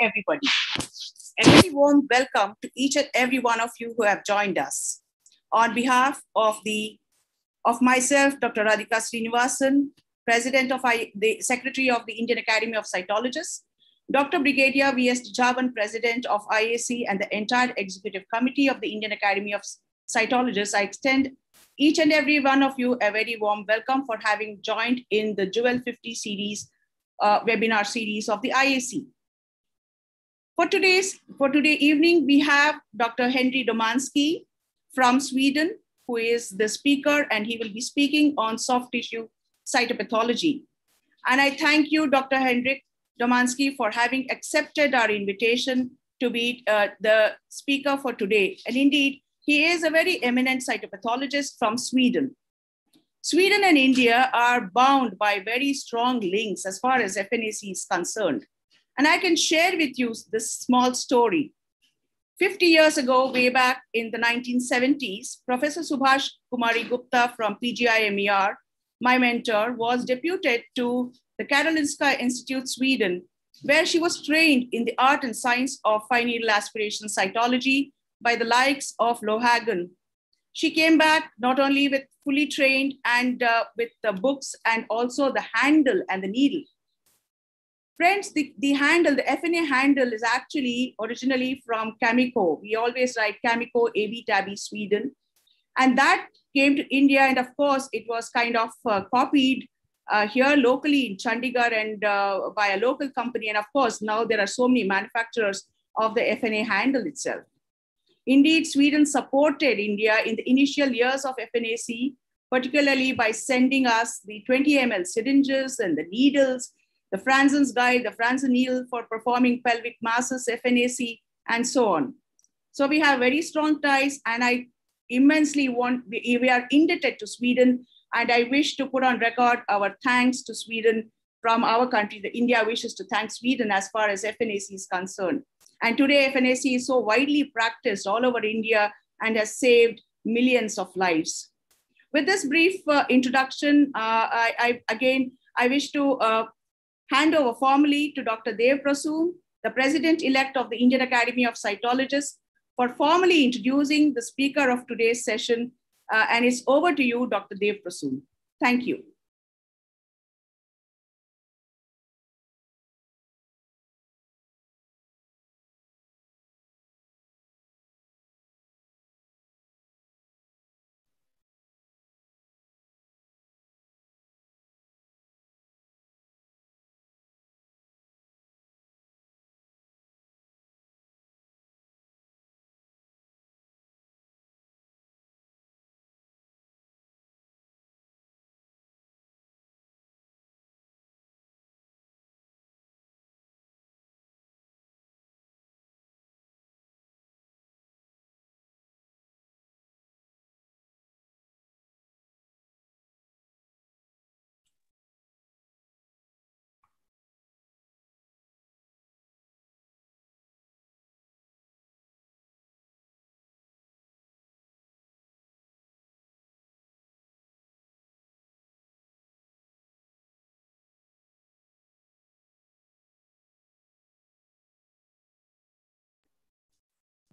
Everybody. A very warm welcome to each and every one of you who have joined us. On behalf of the of myself, Dr. Radhika Srinivasan, President of I, the Secretary of the Indian Academy of Cytologists, Dr. Brigadier V.S. Javan, President of IAC, and the entire Executive Committee of the Indian Academy of Cytologists, I extend each and every one of you a very warm welcome for having joined in the Jewel 50 series, uh, webinar series of the IAC. For today's for today evening, we have Dr. Henrik Domansky from Sweden, who is the speaker, and he will be speaking on soft tissue cytopathology. And I thank you, Dr. Henrik Domansky, for having accepted our invitation to be uh, the speaker for today. And indeed, he is a very eminent cytopathologist from Sweden. Sweden and India are bound by very strong links as far as FNAC is concerned. And I can share with you this small story. 50 years ago, way back in the 1970s, Professor Subhash Kumari Gupta from PGIMER, my mentor, was deputed to the Karolinska Institute, Sweden, where she was trained in the art and science of fine needle aspiration cytology by the likes of Löwhagen. She came back not only with fully trained and uh, with the books and also the handle and the needle. Friends, the, the handle, the FNA handle is actually originally from Cameco. We always write Cameco AB Täby Sweden. And that came to India. And of course, it was kind of uh, copied uh, here locally in Chandigarh and uh, by a local company. And of course, now there are so many manufacturers of the FNA handle itself. Indeed, Sweden supported India in the initial years of FNAC, particularly by sending us the 20 ml syringes and the needles the Franzen's guide, the Franzen needle for performing pelvic masses, FNAC, and so on. So we have very strong ties, and I immensely want, we, we are indebted to Sweden, and I wish to put on record our thanks to Sweden from our country. The India wishes to thank Sweden as far as FNAC is concerned. And today, FNAC is so widely practiced all over India and has saved millions of lives. With this brief uh, introduction, uh, I, I, again, I wish to uh, hand over formally to Dr. Dev Prasoon, the President-elect of the Indian Academy of Cytologists, for formally introducing the speaker of today's session. Uh, and it's over to you, Dr. Dev Prasoon. Thank you.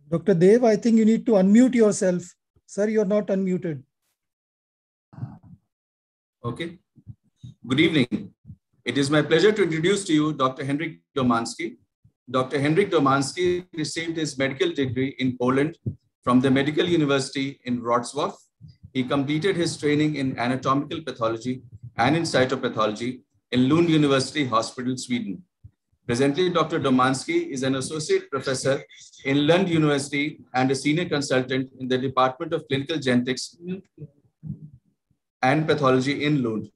Dr. Dev, I think you need to unmute yourself. Sir, you're not unmuted. Okay. Good evening. It is my pleasure to introduce to you Dr. Henrik Domansky. Dr. Henrik Domansky received his medical degree in Poland from the Medical University in Wrocław. He completed his training in anatomical pathology and in cytopathology in Lund University Hospital, Sweden. Presently, Dr. Domansky is an associate professor in Lund University and a senior consultant in the Department of Clinical Genetics and Pathology in Lund.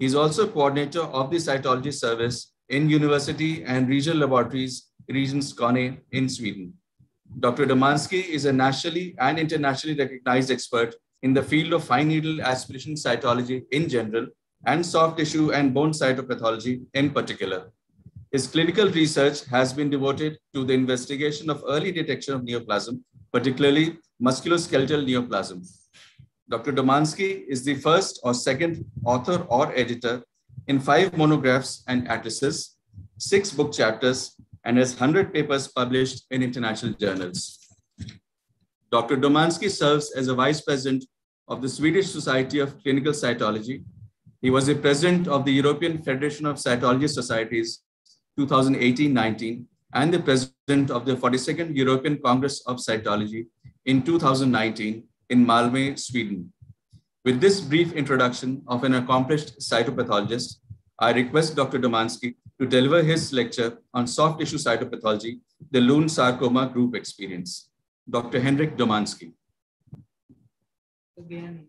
He is also coordinator of the cytology service in university and regional laboratories, region Skåne in Sweden. Dr. Domansky is a nationally and internationally recognized expert in the field of fine needle aspiration cytology in general and soft tissue and bone cytopathology in particular. His clinical research has been devoted to the investigation of early detection of neoplasm, particularly musculoskeletal neoplasm. Dr. Domansky is the first or second author or editor in five monographs and atlases, six book chapters, and has 100 papers published in international journals. Dr. Domansky serves as a vice president of the Swedish Society of Clinical Cytology. He was the president of the European Federation of Cytology Societies 2018-19 and the president of the 42nd European Congress of Cytology in 2019 in Malmö, Sweden. With this brief introduction of an accomplished cytopathologist, I request Dr. Domansky to deliver his lecture on soft tissue cytopathology, the Lund sarcoma group experience. Dr. Henrik Domansky. Again.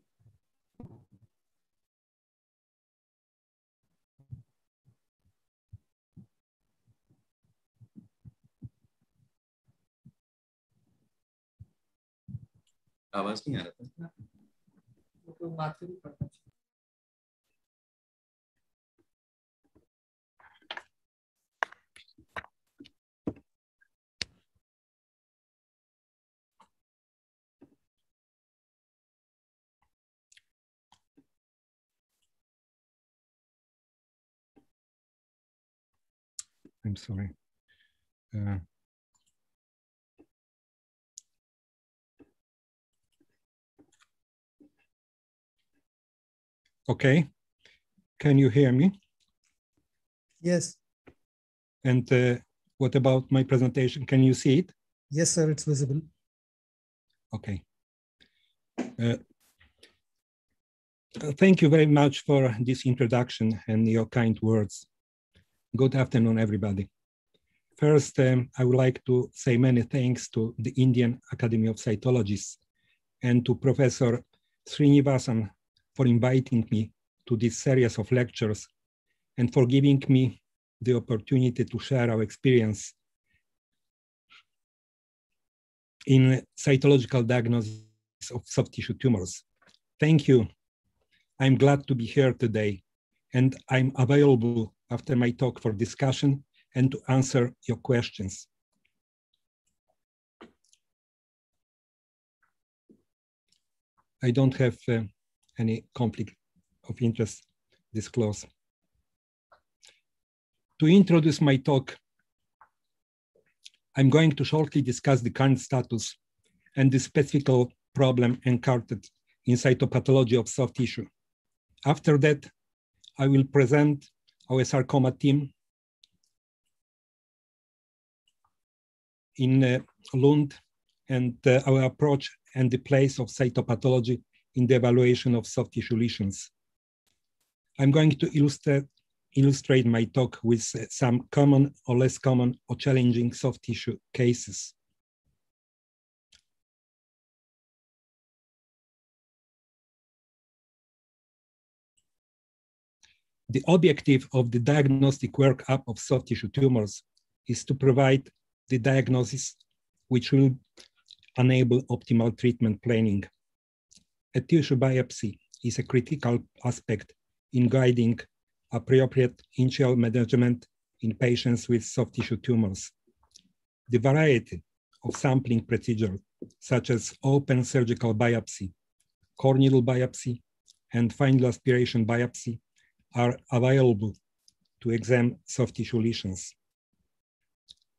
आवाज नहीं आ रहा था I'm sorry. Uh, okay. Can you hear me? Yes. And uh, what about my presentation? Can you see it? Yes, sir, it's visible. Okay. Uh, thank you very much for this introduction and your kind words. Good afternoon, everybody. First, um, I would like to say many thanks to the Indian Academy of Cytologists and to Professor Srinivasan for inviting me to this series of lectures and for giving me the opportunity to share our experience in cytological diagnosis of soft tissue tumors. Thank you. I'm glad to be here today and I'm available after my talk for discussion and to answer your questions. I don't have uh, any conflict of interest disclosed. To introduce my talk, I'm going to shortly discuss the current status and the specific problem encountered in cytopathology of soft tissue. After that, I will present our sarcoma team in uh, Lund and uh, our approach and the place of cytopathology in the evaluation of soft tissue lesions. I'm going to illustrate, illustrate my talk with uh, some common or less common or challenging soft tissue cases. The objective of the diagnostic workup of soft tissue tumors is to provide the diagnosis which will enable optimal treatment planning. A tissue biopsy is a critical aspect in guiding appropriate initial management in patients with soft tissue tumors. The variety of sampling procedures, such as open surgical biopsy, core needle biopsy, and fine aspiration biopsy, are available to examine soft tissue lesions.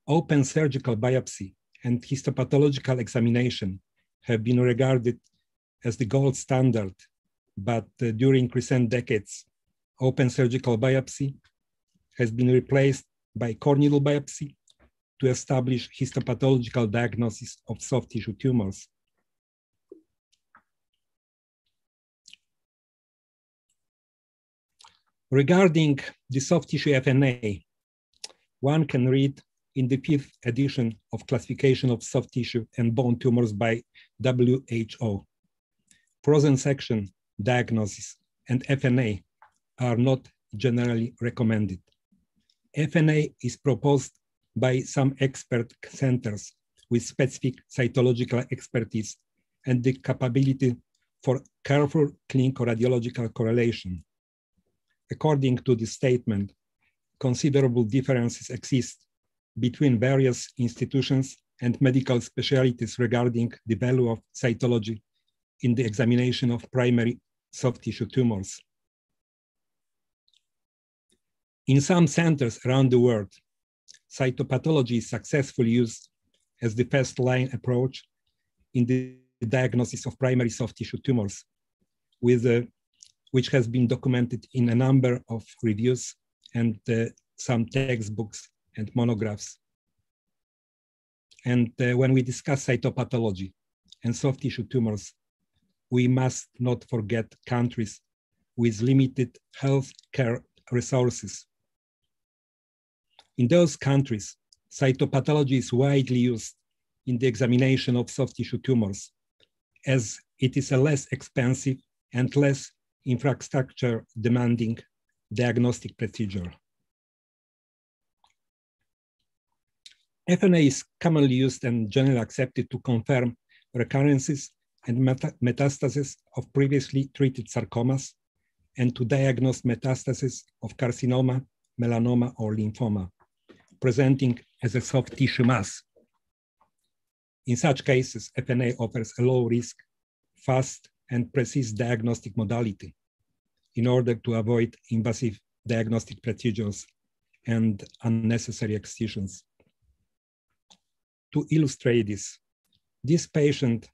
Open surgical biopsy and histopathological examination have been regarded as the gold standard, but uh, during recent decades, open surgical biopsy has been replaced by core needle biopsy to establish histopathological diagnosis of soft tissue tumors. Regarding the soft tissue FNA, one can read in the fifth edition of classification of soft tissue and bone tumors by WHO. Frozen section diagnosis and FNA are not generally recommended. FNA is proposed by some expert centers with specific cytological expertise and the capability for careful clinical radiological correlation. According to the statement, considerable differences exist between various institutions and medical specialties regarding the value of cytology in the examination of primary soft tissue tumors. In some centers around the world, cytopathology is successfully used as the first line approach in the diagnosis of primary soft tissue tumors, with, uh, which has been documented in a number of reviews and uh, some textbooks and monographs. And uh, when we discuss cytopathology and soft tissue tumors, we must not forget countries with limited health care resources. In those countries, cytopathology is widely used in the examination of soft tissue tumors, as it is a less expensive and less infrastructure demanding diagnostic procedure. FNA is commonly used and generally accepted to confirm recurrences and metastasis of previously treated sarcomas and to diagnose metastasis of carcinoma, melanoma, or lymphoma, presenting as a soft tissue mass. In such cases, FNA offers a low risk, fast, and precise diagnostic modality in order to avoid invasive diagnostic procedures and unnecessary excisions to illustrate this, this patient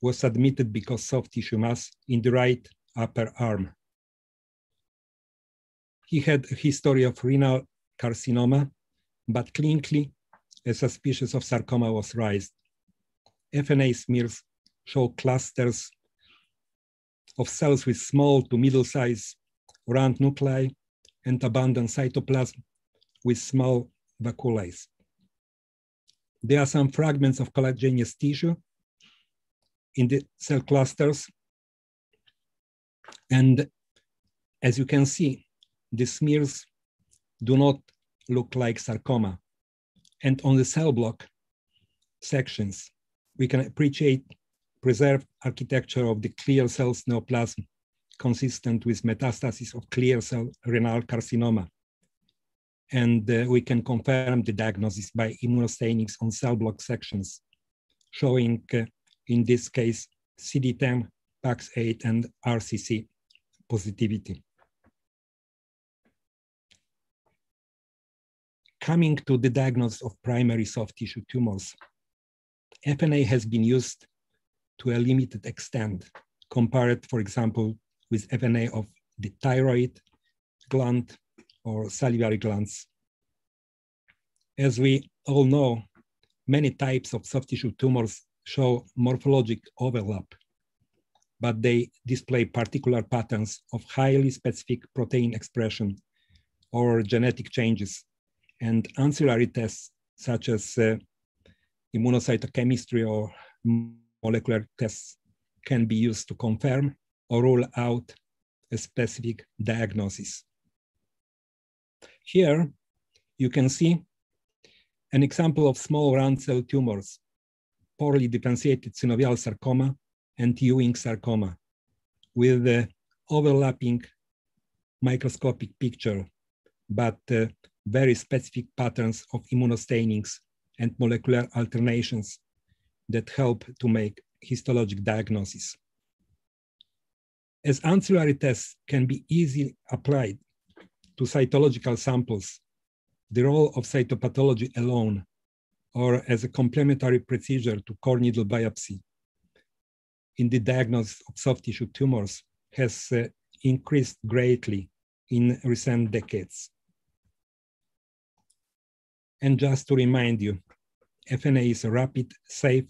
was admitted because soft tissue mass in the right upper arm. He had a history of renal carcinoma, but clinically, a suspicion of sarcoma was raised. FNA smears show clusters of cells with small to middle size round nuclei and abundant cytoplasm with small vacuoles. There are some fragments of collagenous tissue in the cell clusters. And as you can see, the smears do not look like sarcoma. And on the cell block sections, we can appreciate preserved architecture of the clear cells neoplasm consistent with metastasis of clear cell renal carcinoma and uh, we can confirm the diagnosis by immunostainings on cell block sections, showing, uh, in this case, CD10, PAX8, and RCC positivity. Coming to the diagnosis of primary soft tissue tumors, FNA has been used to a limited extent, compared, for example, with FNA of the thyroid gland or salivary glands. As we all know, many types of soft tissue tumors show morphologic overlap, but they display particular patterns of highly specific protein expression or genetic changes. And ancillary tests such as uh, immunocytochemistry or molecular tests can be used to confirm or rule out a specific diagnosis. Here, you can see an example of small round cell tumors, poorly differentiated synovial sarcoma and Ewing sarcoma with the overlapping microscopic picture, but uh, very specific patterns of immunostainings and molecular alternations that help to make histologic diagnosis. As ancillary tests can be easily applied to cytological samples, the role of cytopathology alone or as a complementary procedure to core needle biopsy in the diagnosis of soft tissue tumors has uh, increased greatly in recent decades. And just to remind you, FNA is a rapid, safe,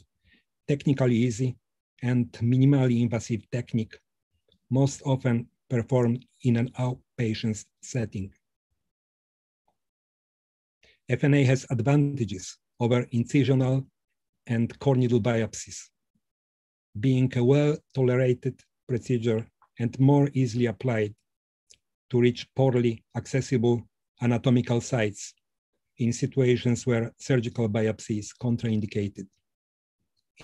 technically easy, and minimally invasive technique, most often performed in an outpatient setting. FNA has advantages over incisional and core needle biopsies, being a well-tolerated procedure and more easily applied to reach poorly accessible anatomical sites in situations where surgical biopsy is contraindicated.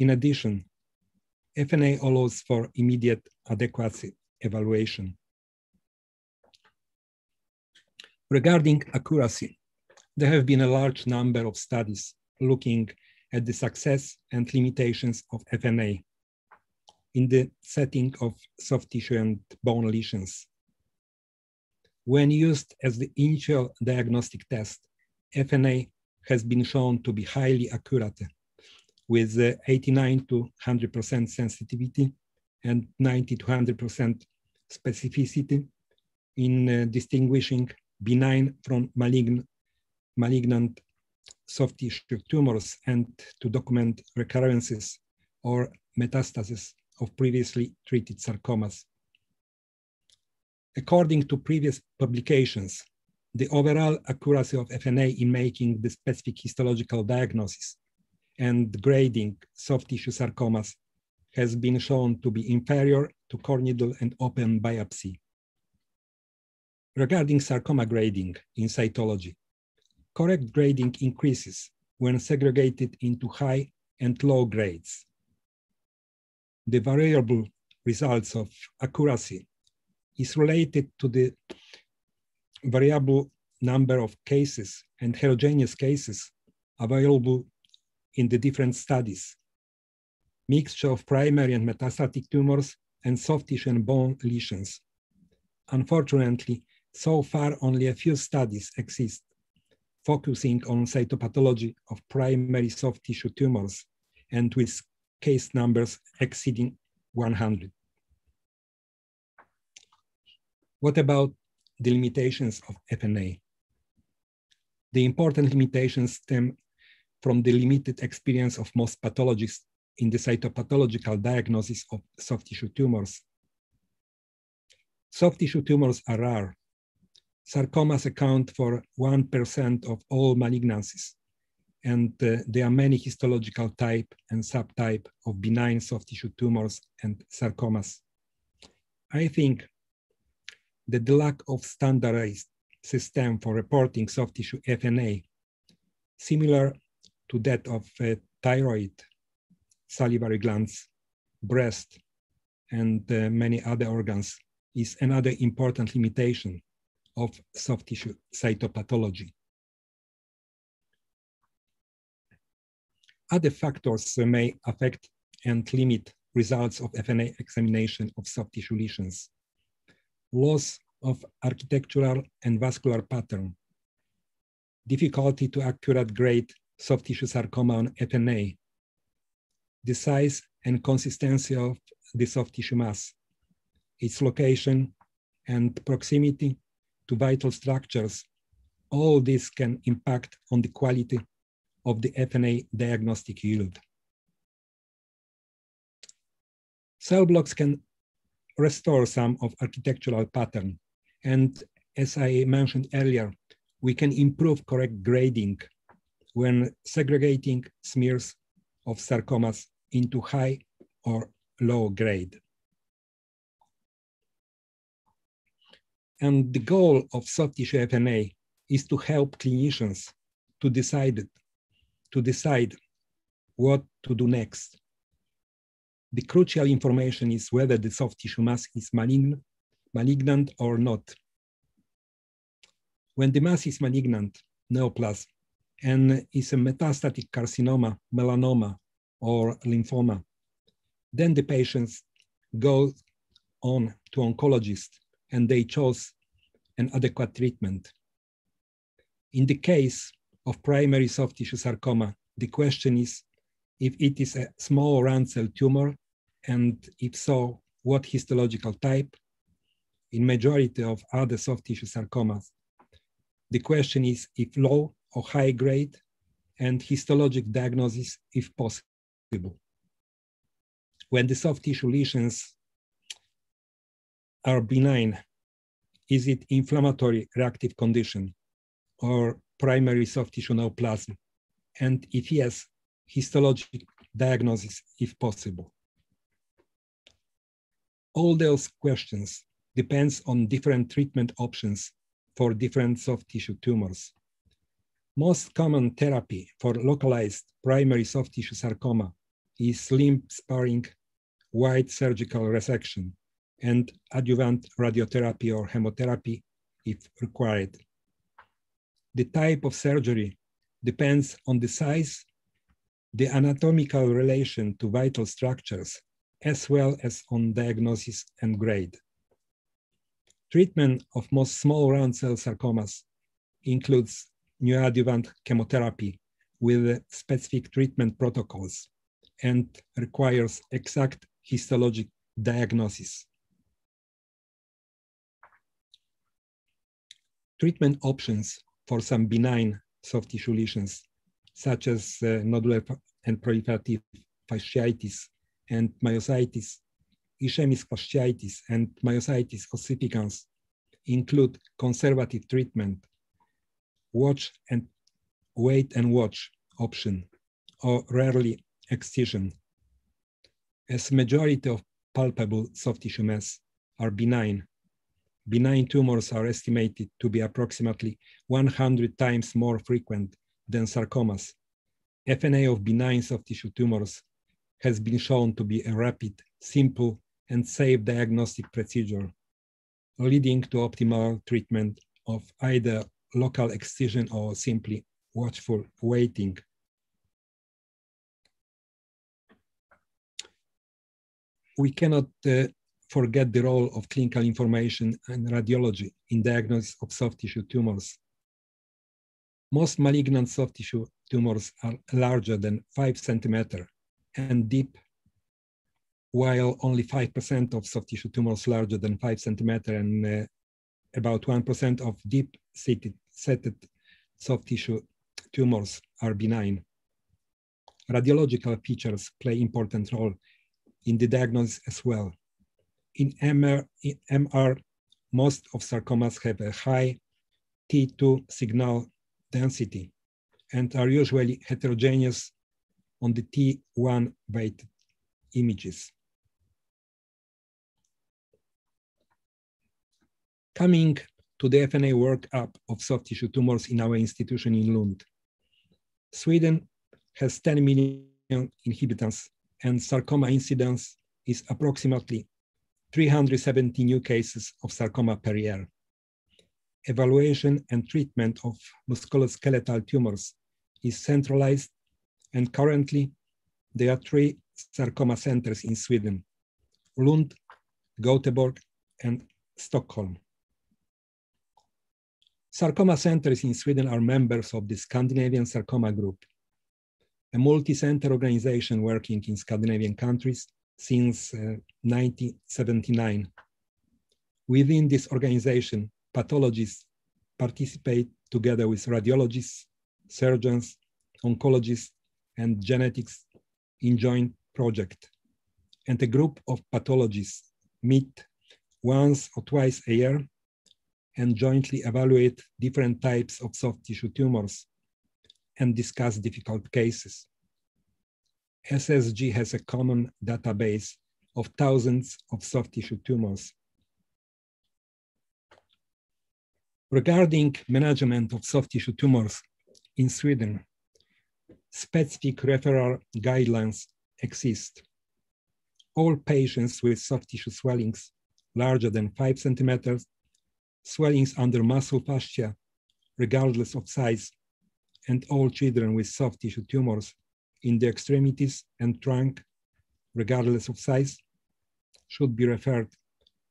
In addition, FNA allows for immediate adequacy evaluation. Regarding accuracy, there have been a large number of studies looking at the success and limitations of FNA in the setting of soft tissue and bone lesions. When used as the initial diagnostic test, FNA has been shown to be highly accurate with 89 to 100% sensitivity and 90 to 100% specificity in uh, distinguishing benign from malignant, malignant soft tissue tumors and to document recurrences or metastasis of previously treated sarcomas. According to previous publications, the overall accuracy of FNA in making the specific histological diagnosis and grading soft tissue sarcomas has been shown to be inferior to core needle and open biopsy. Regarding sarcoma grading in cytology, correct grading increases when segregated into high and low grades. The variable results of accuracy is related to the variable number of cases and heterogeneous cases available in the different studies. Mixture of primary and metastatic tumors and soft tissue and bone lesions. Unfortunately, so far only a few studies exist focusing on cytopathology of primary soft tissue tumors and with case numbers exceeding 100. What about the limitations of FNA? The important limitations stem from the limited experience of most pathologists in the cytopathological diagnosis of soft tissue tumors. Soft tissue tumors are rare. Sarcomas account for 1% of all malignancies, and uh, there are many histological type and subtype of benign soft tissue tumors and sarcomas. I think that the lack of standardized system for reporting soft tissue FNA, similar to that of uh, thyroid, salivary glands, breast, and uh, many other organs, is another important limitation of soft tissue cytopathology. Other factors may affect and limit results of FNA examination of soft tissue lesions. Loss of architectural and vascular pattern, difficulty to accurate grade soft tissue sarcoma on FNA, the size and consistency of the soft tissue mass, its location and proximity to vital structures, all this can impact on the quality of the FNA diagnostic yield. Cell blocks can restore some of architectural pattern. And as I mentioned earlier, we can improve correct grading when segregating smears of sarcomas into high or low grade. And the goal of soft tissue FNA is to help clinicians to decide to decide what to do next. The crucial information is whether the soft tissue mass is malign, malignant or not. When the mass is malignant, neoplasm, and is a metastatic carcinoma, melanoma, or lymphoma, then the patients go on to oncologist and they chose an adequate treatment. In the case of primary soft tissue sarcoma, the question is if it is a small round cell tumor, and if so, what histological type? In majority of other soft tissue sarcomas, the question is if low or high grade, and histologic diagnosis if possible. When the soft tissue lesions are benign, is it inflammatory reactive condition or primary soft tissue neoplasm? And if yes, histologic diagnosis if possible. All those questions depends on different treatment options for different soft tissue tumors. Most common therapy for localized primary soft tissue sarcoma is limb sparing wide surgical resection and adjuvant radiotherapy or chemotherapy if required. The type of surgery depends on the size, the anatomical relation to vital structures, as well as on diagnosis and grade. Treatment of most small round cell sarcomas includes neoadjuvant chemotherapy with specific treatment protocols and requires exact histologic diagnosis. Treatment options for some benign soft tissue lesions, such as uh, nodular and proliferative fasciitis and myositis, ischemic fasciitis, and myositis ossificans, include conservative treatment, watch and wait and watch option, or rarely excision. As the majority of palpable soft tissue mass are benign, benign tumors are estimated to be approximately 100 times more frequent than sarcomas. FNA of benign soft tissue tumors has been shown to be a rapid, simple, and safe diagnostic procedure, leading to optimal treatment of either local excision or simply watchful waiting. We cannot uh, forget the role of clinical information and radiology in diagnosis of soft tissue tumors. Most malignant soft tissue tumors are larger than five centimeter and deep, while only 5% of soft tissue tumors larger than five centimeter and uh, about 1% of deep seated, seated soft tissue tumors are benign. Radiological features play important role in the diagnosis as well. In MR, in MR, most of sarcomas have a high T2 signal density and are usually heterogeneous on the T1 weighted images. Coming to the FNA workup of soft tissue tumors in our institution in Lund. Sweden has 10 million inhabitants and sarcoma incidence is approximately 370 new cases of sarcoma per year. Evaluation and treatment of musculoskeletal tumors is centralized and currently there are three sarcoma centers in Sweden, Lund, Göteborg, and Stockholm. Sarcoma centers in Sweden are members of the Scandinavian Sarcoma Group, a multi-center organization working in Scandinavian countries since uh, 1979. Within this organization, pathologists participate together with radiologists, surgeons, oncologists, and genetics in joint project. And a group of pathologists meet once or twice a year and jointly evaluate different types of soft tissue tumors and discuss difficult cases. SSG has a common database of thousands of soft tissue tumors. Regarding management of soft tissue tumors in Sweden, specific referral guidelines exist. All patients with soft tissue swellings larger than five centimeters, swellings under muscle fascia, regardless of size, and all children with soft tissue tumors in the extremities and trunk, regardless of size, should be referred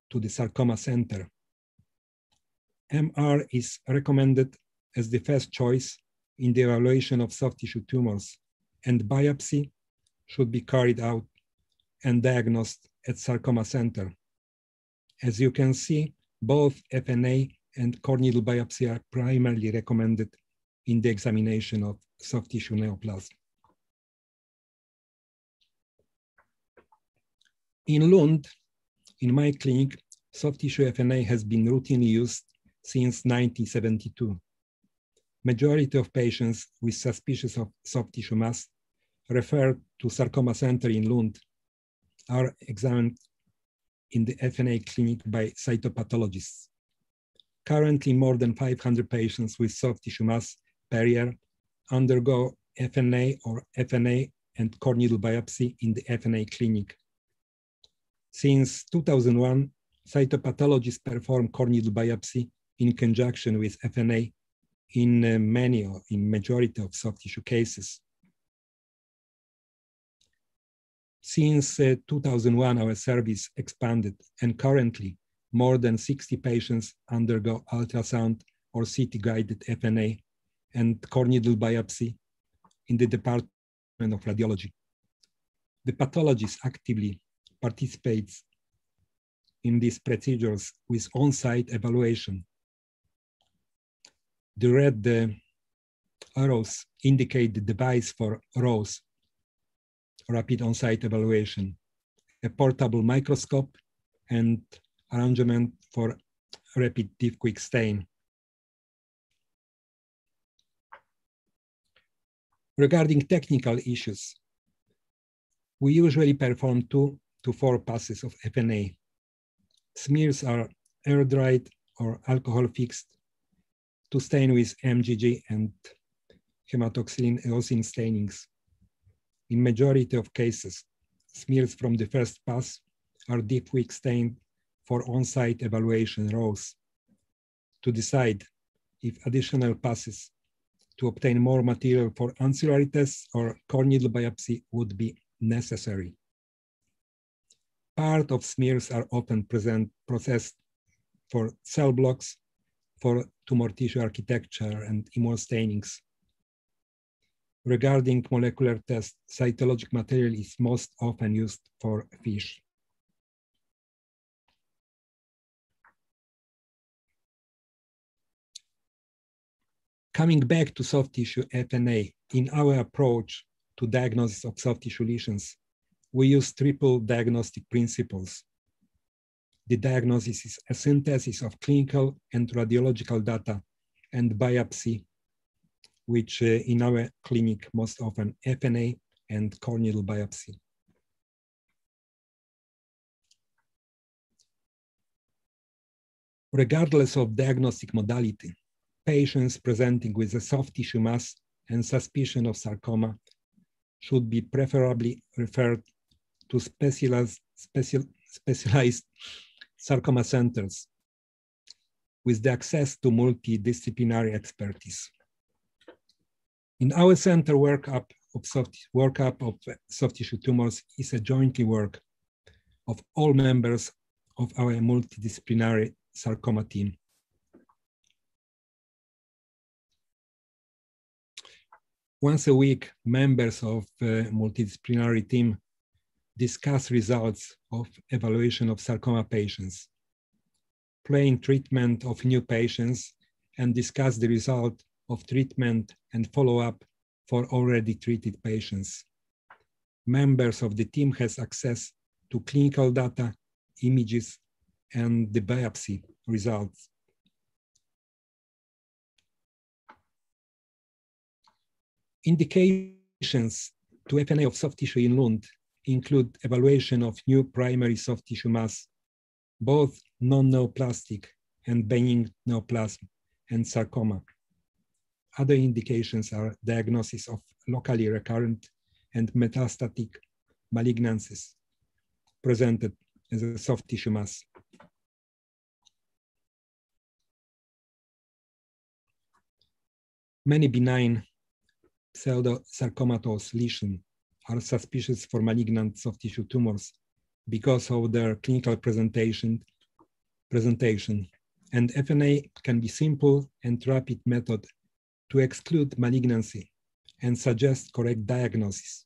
to the sarcoma center. MR is recommended as the first choice in the evaluation of soft tissue tumors, and biopsy should be carried out and diagnosed at sarcoma center. As you can see, both FNA and core needle biopsy are primarily recommended in the examination of soft tissue neoplasm. In Lund, in my clinic, soft tissue FNA has been routinely used since 1972. Majority of patients with suspicious of soft tissue mass referred to sarcoma center in Lund are examined in the FNA clinic by cytopathologists. Currently, more than 500 patients with soft tissue mass per year undergo FNA or FNA and core needle biopsy in the FNA clinic. Since 2001, cytopathologists perform core needle biopsy in conjunction with FNA in uh, many or in majority of soft tissue cases. Since uh, 2001, our service expanded and currently more than 60 patients undergo ultrasound or CT-guided FNA and core needle biopsy in the Department of Radiology. The pathologists actively participates in these procedures with on-site evaluation. The red uh, arrows indicate the device for ROSE, rapid on-site evaluation, a portable microscope, and arrangement for rapid Diff-Quik stain. Regarding technical issues, we usually perform two to four passes of FNA. Smears are air dried or alcohol fixed to stain with MGG and hematoxylin eosin stainings. In majority of cases, smears from the first pass are Diff-Quik stained for on-site evaluation ROSE to decide if additional passes to obtain more material for ancillary tests or core needle biopsy would be necessary. Part of smears are often present, processed for cell blocks, for tumor tissue architecture and stainings. Regarding molecular tests, cytologic material is most often used for FISH. Coming back to soft tissue FNA, in our approach to diagnosis of soft tissue lesions, we use triple diagnostic principles. The diagnosis is a synthesis of clinical and radiological data and biopsy, which uh, in our clinic most often FNA and core needle biopsy. Regardless of diagnostic modality, patients presenting with a soft tissue mass and suspicion of sarcoma should be preferably referred to specialized, special, specialized sarcoma centers with the access to multidisciplinary expertise. In our center, workup of soft, workup of soft tissue tumors is a jointly work of all members of our multidisciplinary sarcoma team. Once a week, members of the multidisciplinary team discuss results of evaluation of sarcoma patients, plan treatment of new patients, and discuss the result of treatment and follow-up for already treated patients. Members of the team has access to clinical data, images, and the biopsy results. Indications to FNA of soft tissue in Lund include evaluation of new primary soft tissue mass, both non-neoplastic and benign neoplasm and sarcoma. Other indications are diagnosis of locally recurrent and metastatic malignancies presented as a soft tissue mass. Many benign pseudosarcomatous lesions are suspicious for malignant soft tissue tumors because of their clinical presentation, presentation. And FNA can be simple and rapid method to exclude malignancy and suggest correct diagnosis.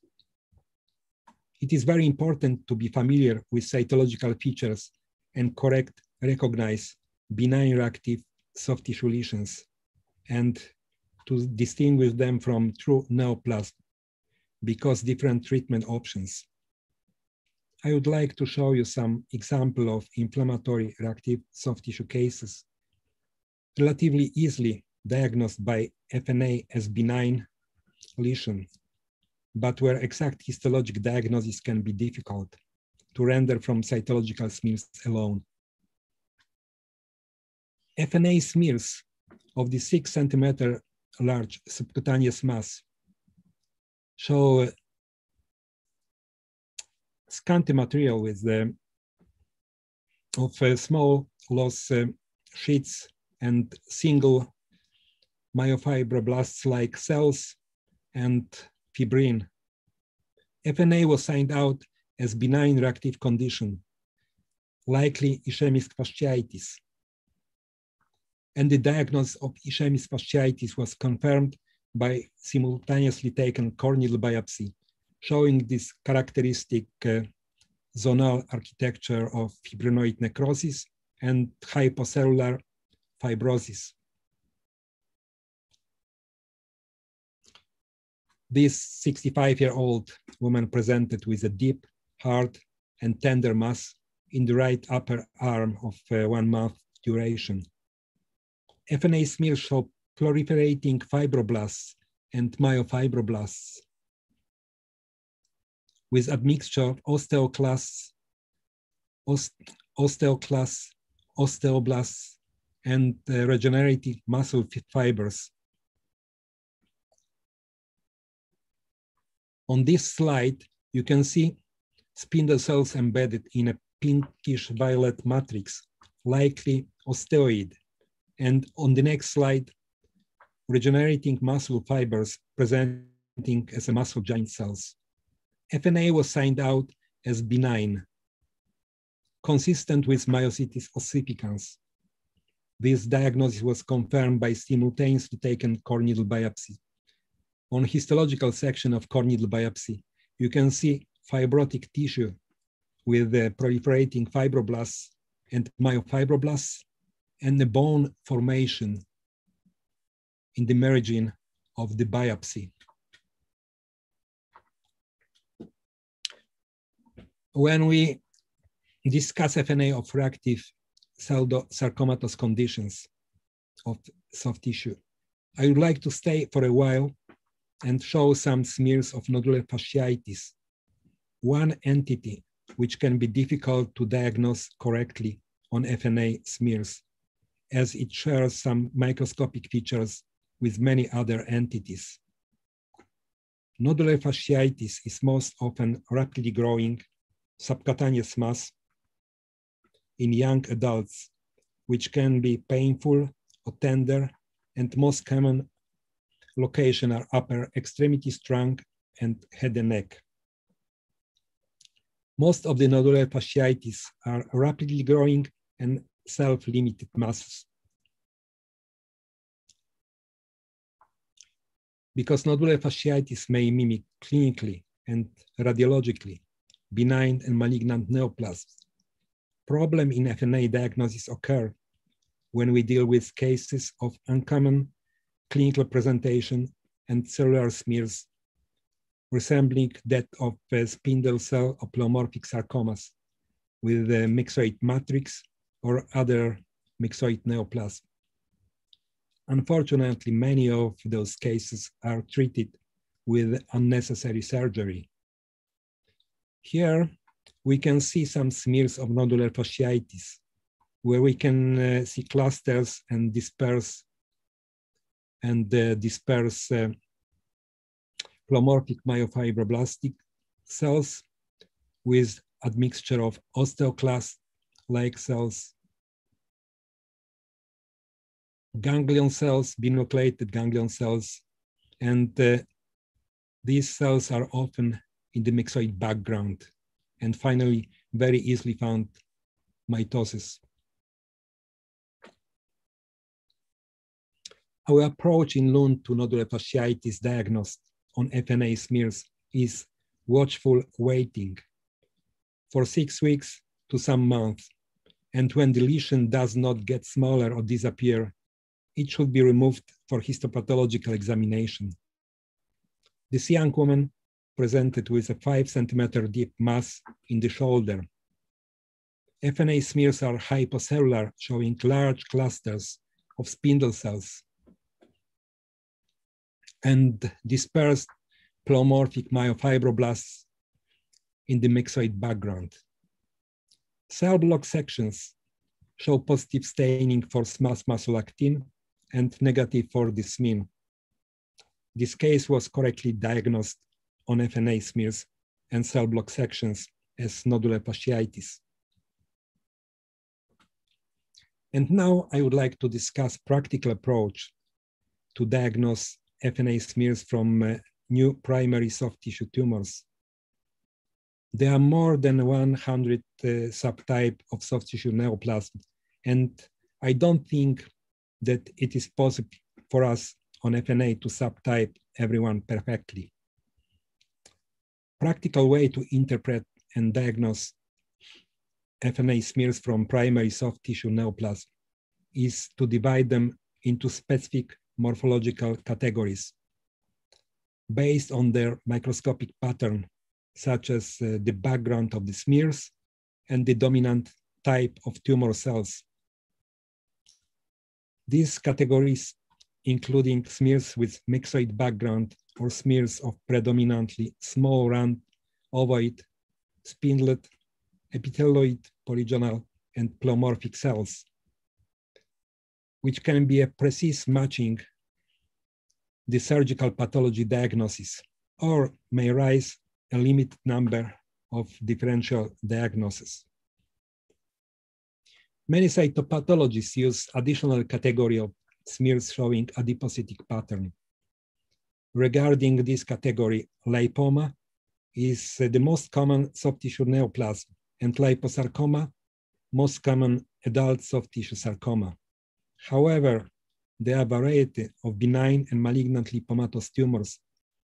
It is very important to be familiar with cytological features and correct recognize benign reactive soft tissue lesions and to distinguish them from true neoplasm because different treatment options. I would like to show you some example of inflammatory reactive soft tissue cases relatively easily diagnosed by FNA as benign lesion, but where exact histologic diagnosis can be difficult to render from cytological smears alone. FNA smears of the six centimeter large subcutaneous mass show scanty material with the of uh, small loss uh, sheets and single myofibroblasts-like cells and fibrin. FNA was signed out as benign reactive condition, likely ischemic fasciitis. And the diagnosis of ischemic fasciitis was confirmed by simultaneously taken core needle biopsy, showing this characteristic uh, zonal architecture of fibrinoid necrosis and hypocellular fibrosis. This 65-year-old woman presented with a deep, hard, and tender mass in the right upper arm of uh, one month duration. FNA smear show proliferating fibroblasts and myofibroblasts with admixture of osteoclasts, oste osteoclasts, osteoblasts, and uh, regenerative muscle fibers. On this slide, you can see spindle cells embedded in a pinkish violet matrix, likely osteoid. And on the next slide, regenerating muscle fibers presenting as a muscle giant cells. FNA was signed out as benign, consistent with myositis ossificans. This diagnosis was confirmed by simultaneously taken core needle biopsy. On histological section of core needle biopsy, you can see fibrotic tissue with the proliferating fibroblasts and myofibroblasts and the bone formation in the margin of the biopsy. When we discuss FNA of reactive sarcomatous conditions of soft tissue, I would like to stay for a while and show some smears of nodular fasciitis, one entity which can be difficult to diagnose correctly on FNA smears, as it shares some microscopic features with many other entities. Nodular fasciitis is most often rapidly growing subcutaneous mass in young adults, which can be painful or tender, and most common location are upper extremities, trunk, and head and neck. Most of the nodular fasciitis are rapidly growing and self-limited masses. Because nodular fasciitis may mimic clinically and radiologically benign and malignant neoplasms. Problem in FNA diagnosis occur when we deal with cases of uncommon clinical presentation and cellular smears resembling that of spindle cell or pleomorphic sarcomas with a myxoid matrix or other myxoid neoplasm. Unfortunately, many of those cases are treated with unnecessary surgery. Here, we can see some smears of nodular fasciitis, where we can uh, see clusters and disperse and uh, disperse uh, myofibroblastic cells with admixture of osteoclast-like cells ganglion cells, binucleated ganglion cells, and uh, these cells are often in the myxoid background. And finally, very easily found mitosis. Our approach in Lund to nodular fasciitis diagnosed on FNA smears is watchful waiting for six weeks to some months. And when the lesion does not get smaller or disappear, it should be removed for histopathological examination. This young woman presented with a five centimeter deep mass in the shoulder. FNA smears are hypocellular, showing large clusters of spindle cells and dispersed pleomorphic myofibroblasts in the myxoid background. Cell block sections show positive staining for smooth muscle actin and negative for Desmin. This case was correctly diagnosed on FNA smears and cell block sections as nodular fasciitis. And now I would like to discuss practical approach to diagnose FNA smears from uh, new primary soft tissue tumors. There are more than 100 uh, subtype of soft tissue neoplasm, and I don't think that it is possible for us on FNA to subtype everyone perfectly. Practical way to interpret and diagnose FNA smears from primary soft tissue neoplasm is to divide them into specific morphological categories based on their microscopic pattern, such as uh, the background of the smears and the dominant type of tumor cells. These categories, including smears with myxoid background or smears of predominantly small round ovoid, spindlet, epithelioid, polygonal, and pleomorphic cells, which can be a precise matching the surgical pathology diagnosis or may raise a limited number of differential diagnoses. Many cytopathologists use additional category of smears showing adipocytic pattern. Regarding this category, lipoma is uh, the most common soft tissue neoplasm and liposarcoma, most common adult soft tissue sarcoma. However, there are variety of benign and malignant lipomatous tumors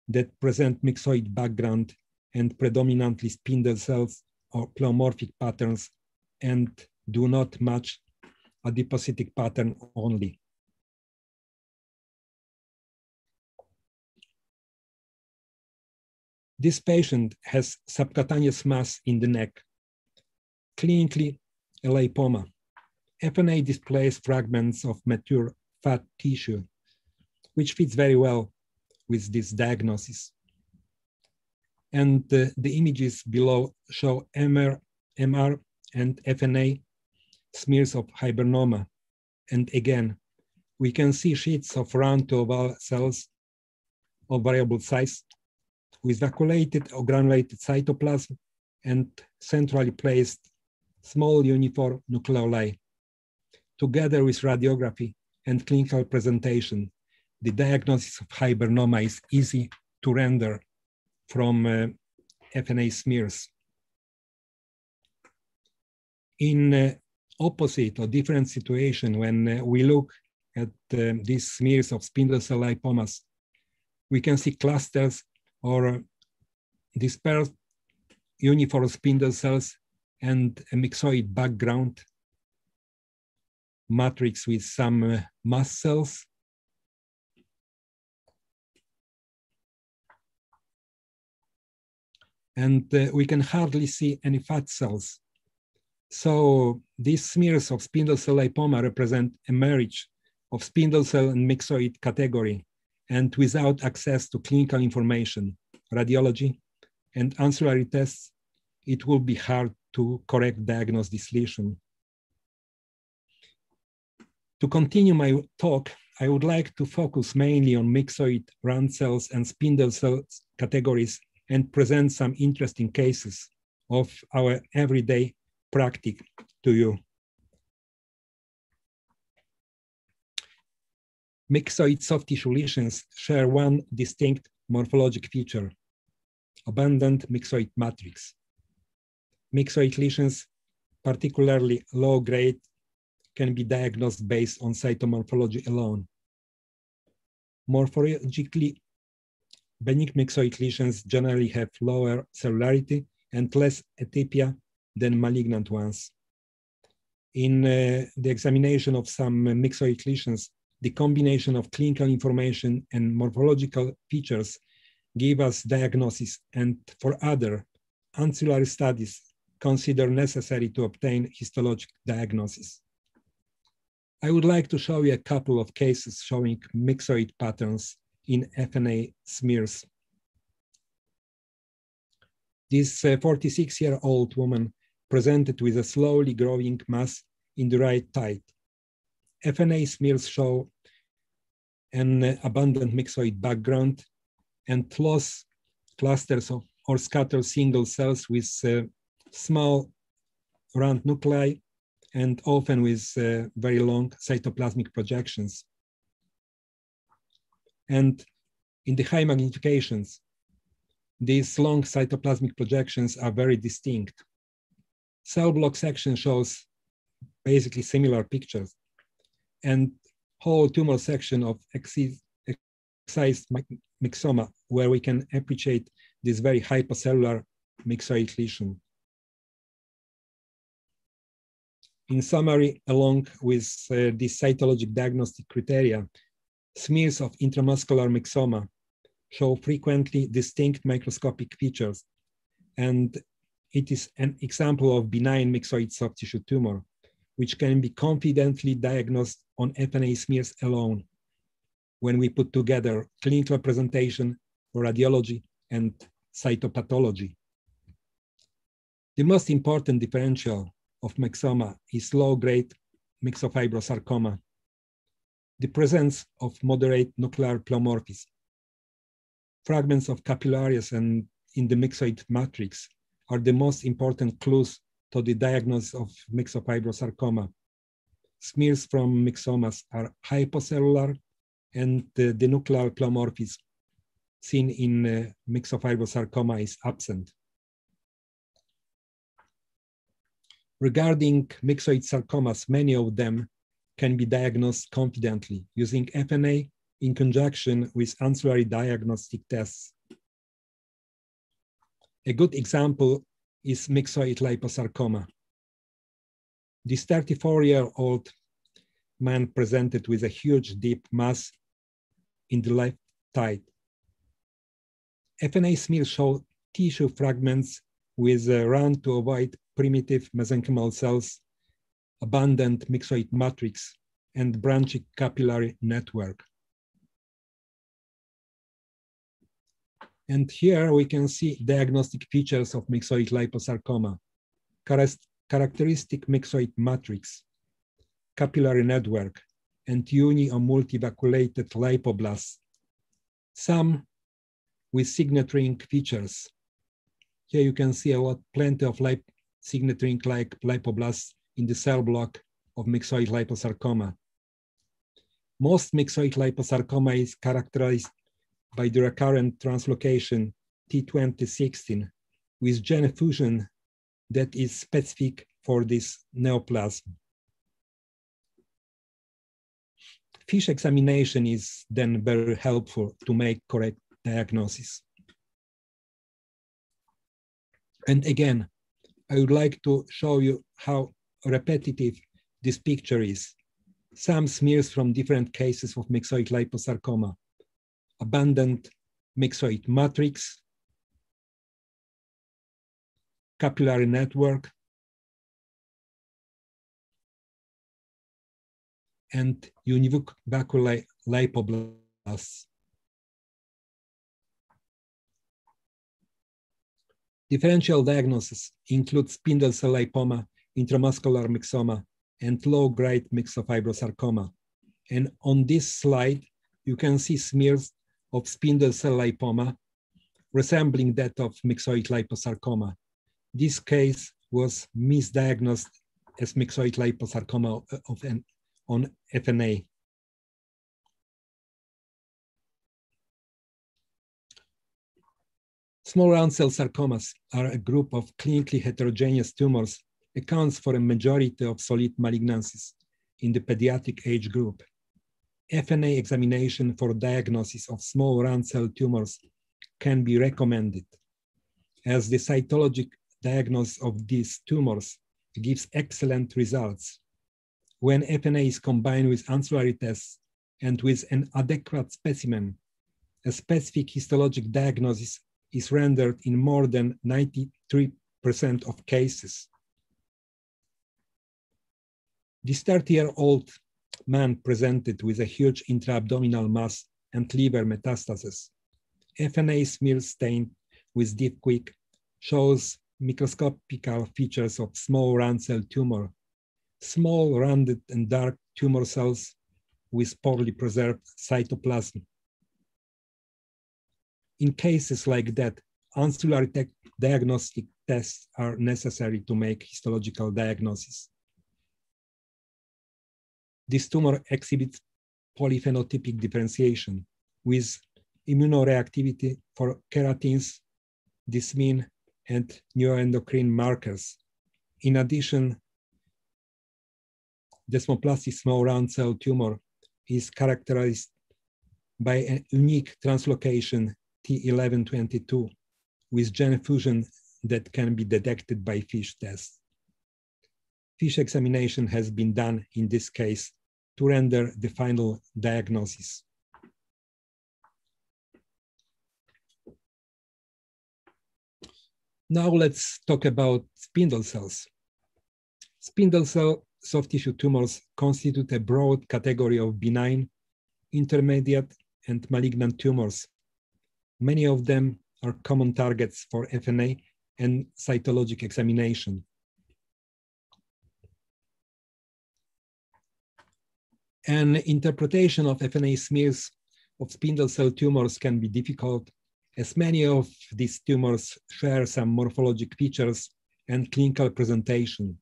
that present myxoid background and predominantly spindle cells or pleomorphic patterns and do not match adipocytic pattern only. This patient has subcutaneous mass in the neck, clinically a lipoma. FNA displays fragments of mature fat tissue, which fits very well with this diagnosis. And uh, the images below show MR, MR and FNA smears of hibernoma. And again, we can see sheets of round to oval cells of variable size with vacuolated or granulated cytoplasm and centrally placed small uniform nucleoli. Together with radiography, and clinical presentation, the diagnosis of hibernoma is easy to render from uh, FNA smears. In uh, opposite or different situation, when uh, we look at uh, these smears of spindle cell lipomas, we can see clusters or dispersed uniform spindle cells and a myxoid background matrix with some uh, mast cells. And uh, we can hardly see any fat cells. So these smears of spindle cell lipoma represent a marriage of spindle cell and myxoid category and without access to clinical information, radiology, and ancillary tests, it will be hard to correct diagnose this lesion. To continue my talk, I would like to focus mainly on myxoid round cells and spindle cells categories and present some interesting cases of our everyday practice to you. Myxoid soft tissue lesions share one distinct morphologic feature, abundant myxoid matrix. Myxoid lesions, particularly low grade can be diagnosed based on cytomorphology alone. Morphologically, benign myxoid lesions generally have lower cellularity and less atypia than malignant ones. In uh, the examination of some myxoid lesions, the combination of clinical information and morphological features give us diagnosis and for other ancillary studies consider necessary to obtain histologic diagnosis. I would like to show you a couple of cases showing myxoid patterns in FNA smears. This 46-year-old uh, woman presented with a slowly growing mass in the right thigh. FNA smears show an abundant myxoid background and loss clusters of or scattered single cells with uh, small round nuclei and often with uh, very long cytoplasmic projections. And in the high magnifications, these long cytoplasmic projections are very distinct. Cell block section shows basically similar pictures. And whole tumor section of excised myxoma, where we can appreciate this very hypercellular myxoid lesion. In summary, along with uh, these cytologic diagnostic criteria, smears of intramuscular myxoma show frequently distinct microscopic features, and it is an example of benign myxoid soft tissue tumor, which can be confidently diagnosed on FNA smears alone when we put together clinical presentation, radiology, and cytopathology. The most important differential of myxoma is low-grade myxofibrosarcoma, the presence of moderate nuclear pleomorphism. Fragments of capillaries and in the myxoid matrix are the most important clues to the diagnosis of myxofibrosarcoma. Smears from myxomas are hypocellular and the, the nuclear pleomorphism seen in uh, myxofibrosarcoma is absent. Regarding myxoid sarcomas, many of them can be diagnosed confidently using FNA in conjunction with ancillary diagnostic tests. A good example is myxoid liposarcoma. This 34-year-old man presented with a huge deep mass in the left thigh. FNA smear showed tissue fragments with a run to ovoid primitive mesenchymal cells, abundant myxoid matrix, and branching capillary network. And here we can see diagnostic features of myxoid liposarcoma, characteristic myxoid matrix, capillary network, and uni or multivacuolated lipoblasts, some with signet ring features. Here you can see a lot, plenty of lip, signet ring-like lipoblasts in the cell block of myxoid liposarcoma. Most myxoid liposarcoma is characterized by the recurrent translocation T2016 with gene fusion that is specific for this neoplasm. FISH examination is then very helpful to make correct diagnosis. And again, I would like to show you how repetitive this picture is. Some smears from different cases of myxoid liposarcoma, abundant myxoid matrix, capillary network, and univocal lipoblasts. Differential diagnosis includes spindle cell lipoma, intramuscular myxoma, and low-grade myxofibrosarcoma. And on this slide, you can see smears of spindle cell lipoma resembling that of myxoid liposarcoma. This case was misdiagnosed as myxoid liposarcoma uh, of an, on FNA. Small round cell sarcomas are a group of clinically heterogeneous tumors, accounts for a majority of solid malignancies in the pediatric age group. FNA examination for diagnosis of small round cell tumors can be recommended, as the cytologic diagnosis of these tumors gives excellent results. When FNA is combined with ancillary tests and with an adequate specimen, a specific histologic diagnosis is rendered in more than 93% of cases. This 30-year-old man presented with a huge intra-abdominal mass and liver metastasis. FNA smear stain with Diff-Quik shows microscopical features of small round cell tumor, small rounded and dark tumor cells with poorly preserved cytoplasm in cases like that, ancillary diagnostic tests are necessary to make histological diagnosis. This tumor exhibits polyphenotypic differentiation with immunoreactivity for keratins, desmin, and neuroendocrine markers. In addition, desmoplastic small round cell tumor is characterized by a unique translocation T1122 with gene fusion that can be detected by FISH tests. FISH examination has been done in this case to render the final diagnosis. Now let's talk about spindle cells. Spindle cell soft tissue tumors constitute a broad category of benign, intermediate, and malignant tumors. Many of them are common targets for FNA and cytologic examination. An interpretation of FNA smears of spindle cell tumors can be difficult as many of these tumors share some morphologic features and clinical presentation.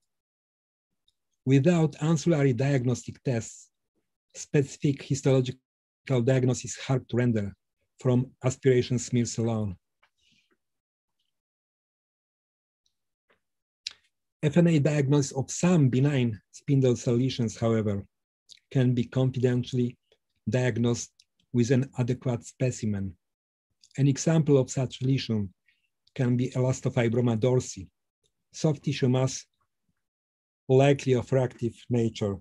Without ancillary diagnostic tests, specific histological diagnosis is hard to render from aspiration smears alone. FNA diagnosis of some benign spindle cell lesions, however, can be confidently diagnosed with an adequate specimen. An example of such lesion can be elastofibroma dorsi, soft tissue mass likely of reactive nature.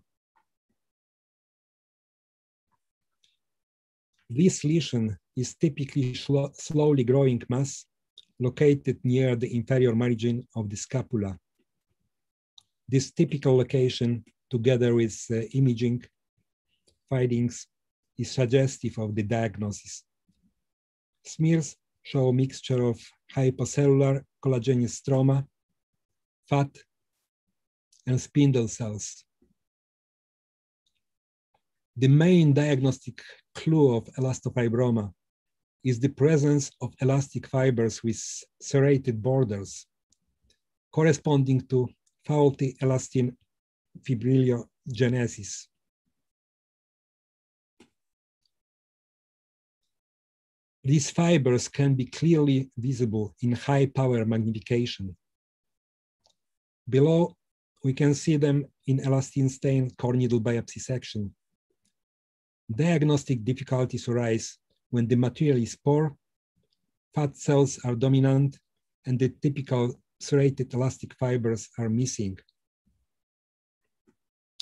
This lesion is typically slowly growing mass located near the inferior margin of the scapula. This typical location, together with uh, imaging findings, is suggestive of the diagnosis. Smears show a mixture of hypocellular collagenous stroma, fat, and spindle cells. The main diagnostic clue of elastofibroma is the presence of elastic fibers with serrated borders corresponding to faulty elastin fibrillogenesis. These fibers can be clearly visible in high power magnification. Below, we can see them in elastin stained core needle biopsy section. Diagnostic difficulties arise when the material is poor, fat cells are dominant, and the typical serrated elastic fibers are missing.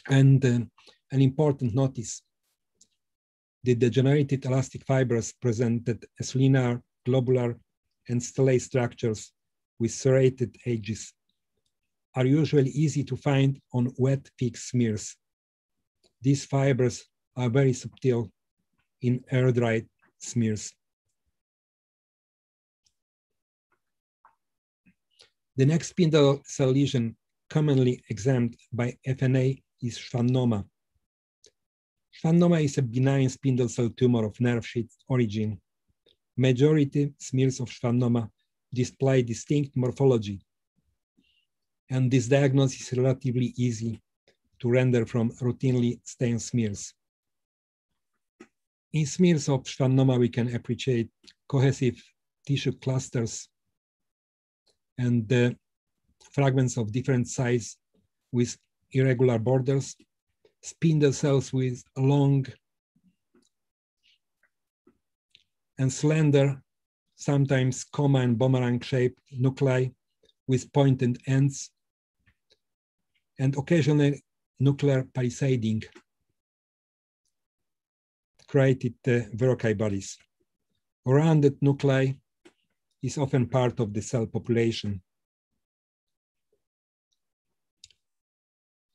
And uh, an important notice, the degenerated elastic fibers presented as linear, globular, and stellate structures with serrated edges are usually easy to find on wet fixed smears. These fibers are very subtle in air-dried smears. The next spindle cell lesion commonly examined by FNA is schwannoma. Schwannoma is a benign spindle cell tumor of nerve sheath origin. Majority smears of schwannoma display distinct morphology, and this diagnosis is relatively easy to render from routinely stained smears. In smears of schwannoma, we can appreciate cohesive tissue clusters and the fragments of different size with irregular borders, spindle cells with long and slender, sometimes comma and boomerang shaped nuclei with pointed ends, and occasionally nuclear palisading created uh, Verocay bodies. Rounded nuclei is often part of the cell population.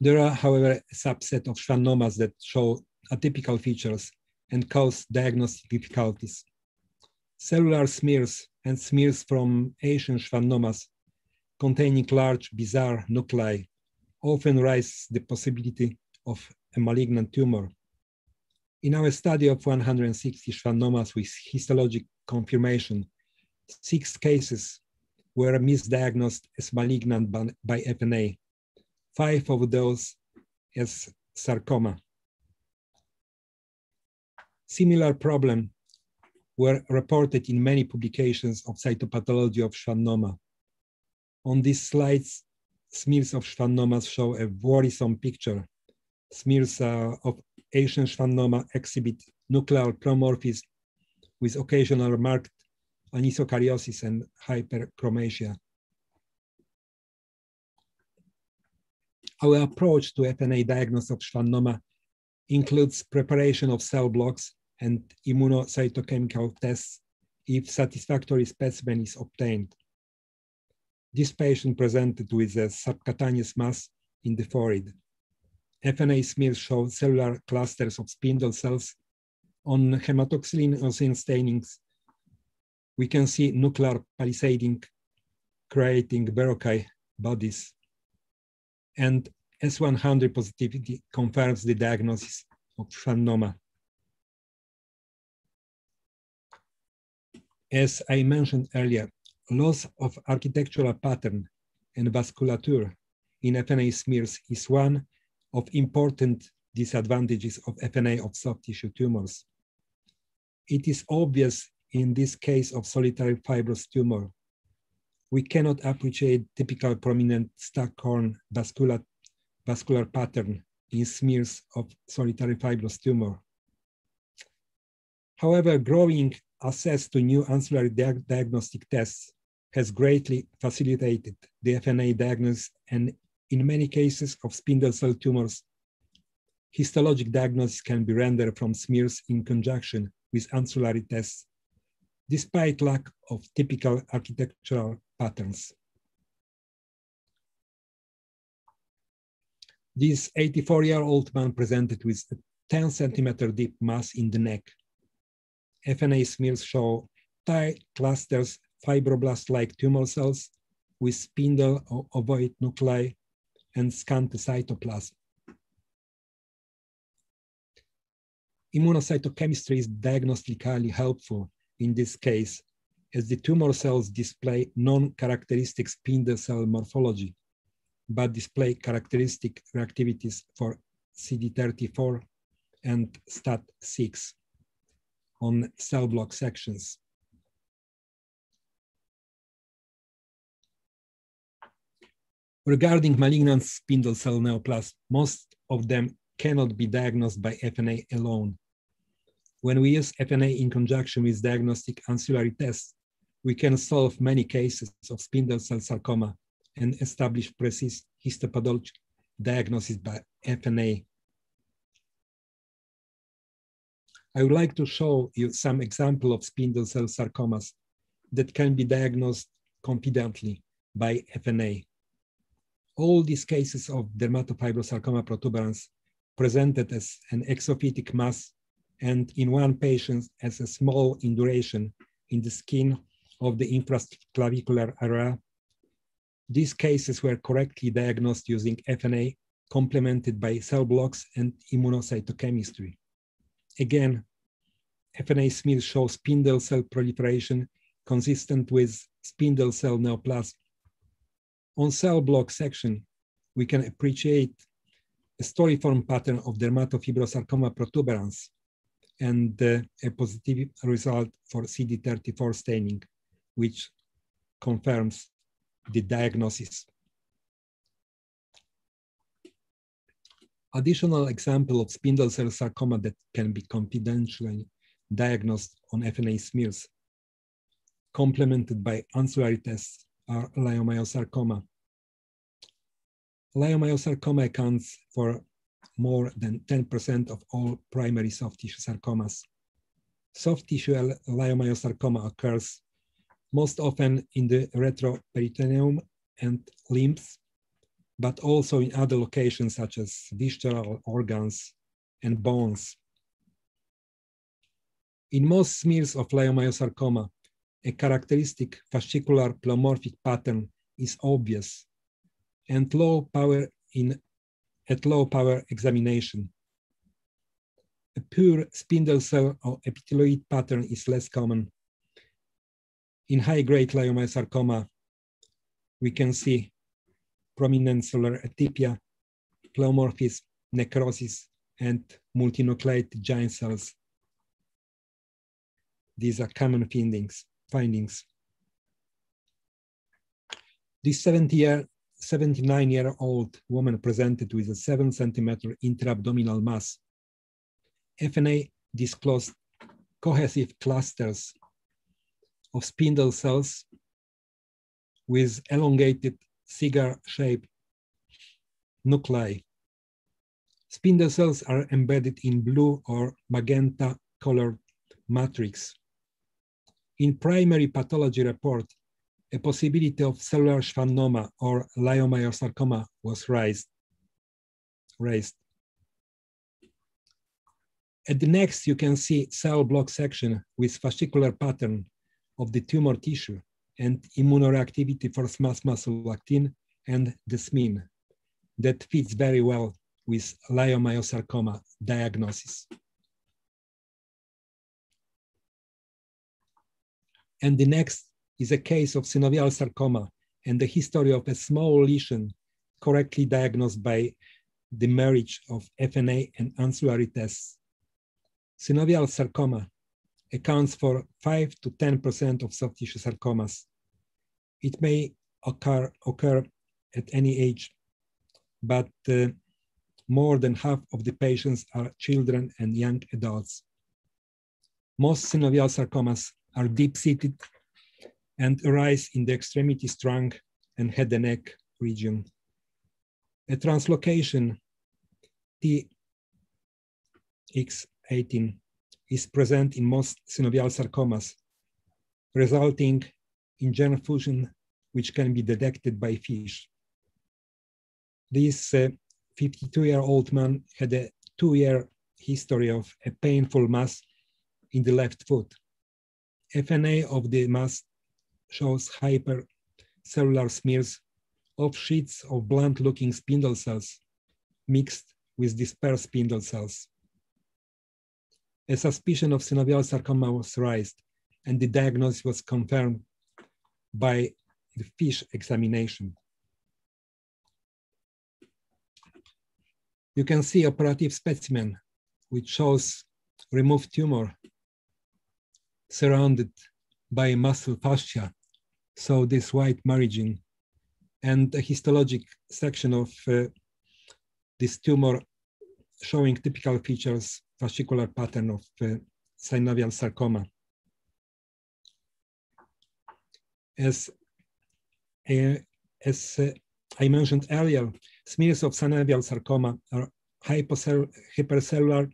There are, however, a subset of schwannomas that show atypical features and cause diagnostic difficulties. Cellular smears and smears from ancient schwannomas containing large, bizarre nuclei often raise the possibility of a malignant tumor. In our study of 160 schwannomas with histologic confirmation, Six cases were misdiagnosed as malignant by, FNA, five of those as sarcoma. Similar problem were reported in many publications of cytopathology of schwannoma. On these slides, smears of schwannomas show a worrisome picture. Smears uh, of ancient schwannoma exhibit nuclear pleomorphism with occasional marked anisokaryosis and hyperchromasia. Our approach to FNA diagnosis of schwannoma includes preparation of cell blocks and immunocytochemical tests if satisfactory specimen is obtained. This patient presented with a subcutaneous mass in the forehead. FNA smears show cellular clusters of spindle cells. On hematoxylin eosin stainings, we can see nuclear palisading creating Verocay bodies. And S100 positivity confirms the diagnosis of schwannoma. As I mentioned earlier, loss of architectural pattern and vasculature in FNA smears is one of important disadvantages of FNA of soft tissue tumors. It is obvious in this case of solitary fibrous tumor. We cannot appreciate typical prominent staghorn vascular, vascular pattern in smears of solitary fibrous tumor. However, growing access to new ancillary diag diagnostic tests has greatly facilitated the FNA diagnosis and in many cases of spindle cell tumors, histologic diagnosis can be rendered from smears in conjunction with ancillary tests, despite lack of typical architectural patterns. This 84-year-old man presented with a 10 centimeter deep mass in the neck FNA smears show tight clusters, fibroblast-like tumor cells with spindle or ovoid nuclei and scant cytoplasm. Immunocytochemistry is diagnostically helpful in this case, as the tumor cells display non-characteristic spindle cell morphology, but display characteristic reactivities for CD34 and STAT6 on cell block sections. Regarding malignant spindle cell neoplasm, most of them cannot be diagnosed by FNA alone. When we use FNA in conjunction with diagnostic ancillary tests, we can solve many cases of spindle cell sarcoma and establish precise histopathologic diagnosis by FNA I would like to show you some example of spindle cell sarcomas that can be diagnosed confidently by FNA. All these cases of dermatofibrosarcoma protuberans presented as an exophytic mass and in one patient as a small induration in the skin of the infraclavicular area. These cases were correctly diagnosed using FNA complemented by cell blocks and immunocytochemistry. Again, FNA smears show spindle cell proliferation consistent with spindle cell neoplasm. On cell block section, we can appreciate a storiform pattern of dermatofibrosarcoma protuberans and uh, a positive result for CD34 staining, which confirms the diagnosis. Additional example of spindle cell sarcoma that can be confidentially diagnosed on FNA smears, complemented by ancillary tests are leiomyosarcoma. Leiomyosarcoma accounts for more than 10% of all primary soft tissue sarcomas. Soft tissue leiomyosarcoma occurs most often in the retroperitoneum and limbs, but also in other locations such as visceral organs and bones. In most smears of leiomyosarcoma, a characteristic fascicular pleomorphic pattern is obvious and low power in, at low power examination. A pure spindle cell or epithelioid pattern is less common. In high-grade leiomyosarcoma, we can see prominent cellular atypia, pleomorphism, necrosis, and multinucleated giant cells. These are common findings. findings. This 70 year, 79 year old woman presented with a seven centimeter intra-abdominal mass. FNA disclosed cohesive clusters of spindle cells with elongated cigar-shaped nuclei. Spindle cells are embedded in blue or magenta colored matrix. In primary pathology report, a possibility of cellular schwannoma or leiomyosarcoma was raised. raised. At the next, you can see cell block section with fascicular pattern of the tumor tissue and immunoreactivity for smooth muscle actin and desmin that fits very well with leiomyosarcoma diagnosis. And the next is a case of synovial sarcoma and the history of a small lesion correctly diagnosed by the marriage of FNA and ancillary tests. Synovial sarcoma accounts for 5 to 10% of soft tissue sarcomas. It may occur, occur at any age, but uh, more than half of the patients are children and young adults. Most synovial sarcomas are deep-seated and arise in the extremities trunk and head and neck region. A translocation TX18 is present in most synovial sarcomas, resulting in gene fusion, which can be detected by FISH. This 52-year-old uh, man had a two-year history of a painful mass in the left foot. FNA of the mass shows hypercellular smears of sheets of blunt-looking spindle cells mixed with dispersed spindle cells. A suspicion of synovial sarcoma was raised, and the diagnosis was confirmed by the FISH examination. You can see operative specimen, which shows removed tumor surrounded by muscle fascia. So this white margin and a histologic section of uh, this tumor showing typical features, fascicular pattern of uh, synovial sarcoma. As, uh, as uh, I mentioned earlier, smears of synovial sarcoma are hypercellular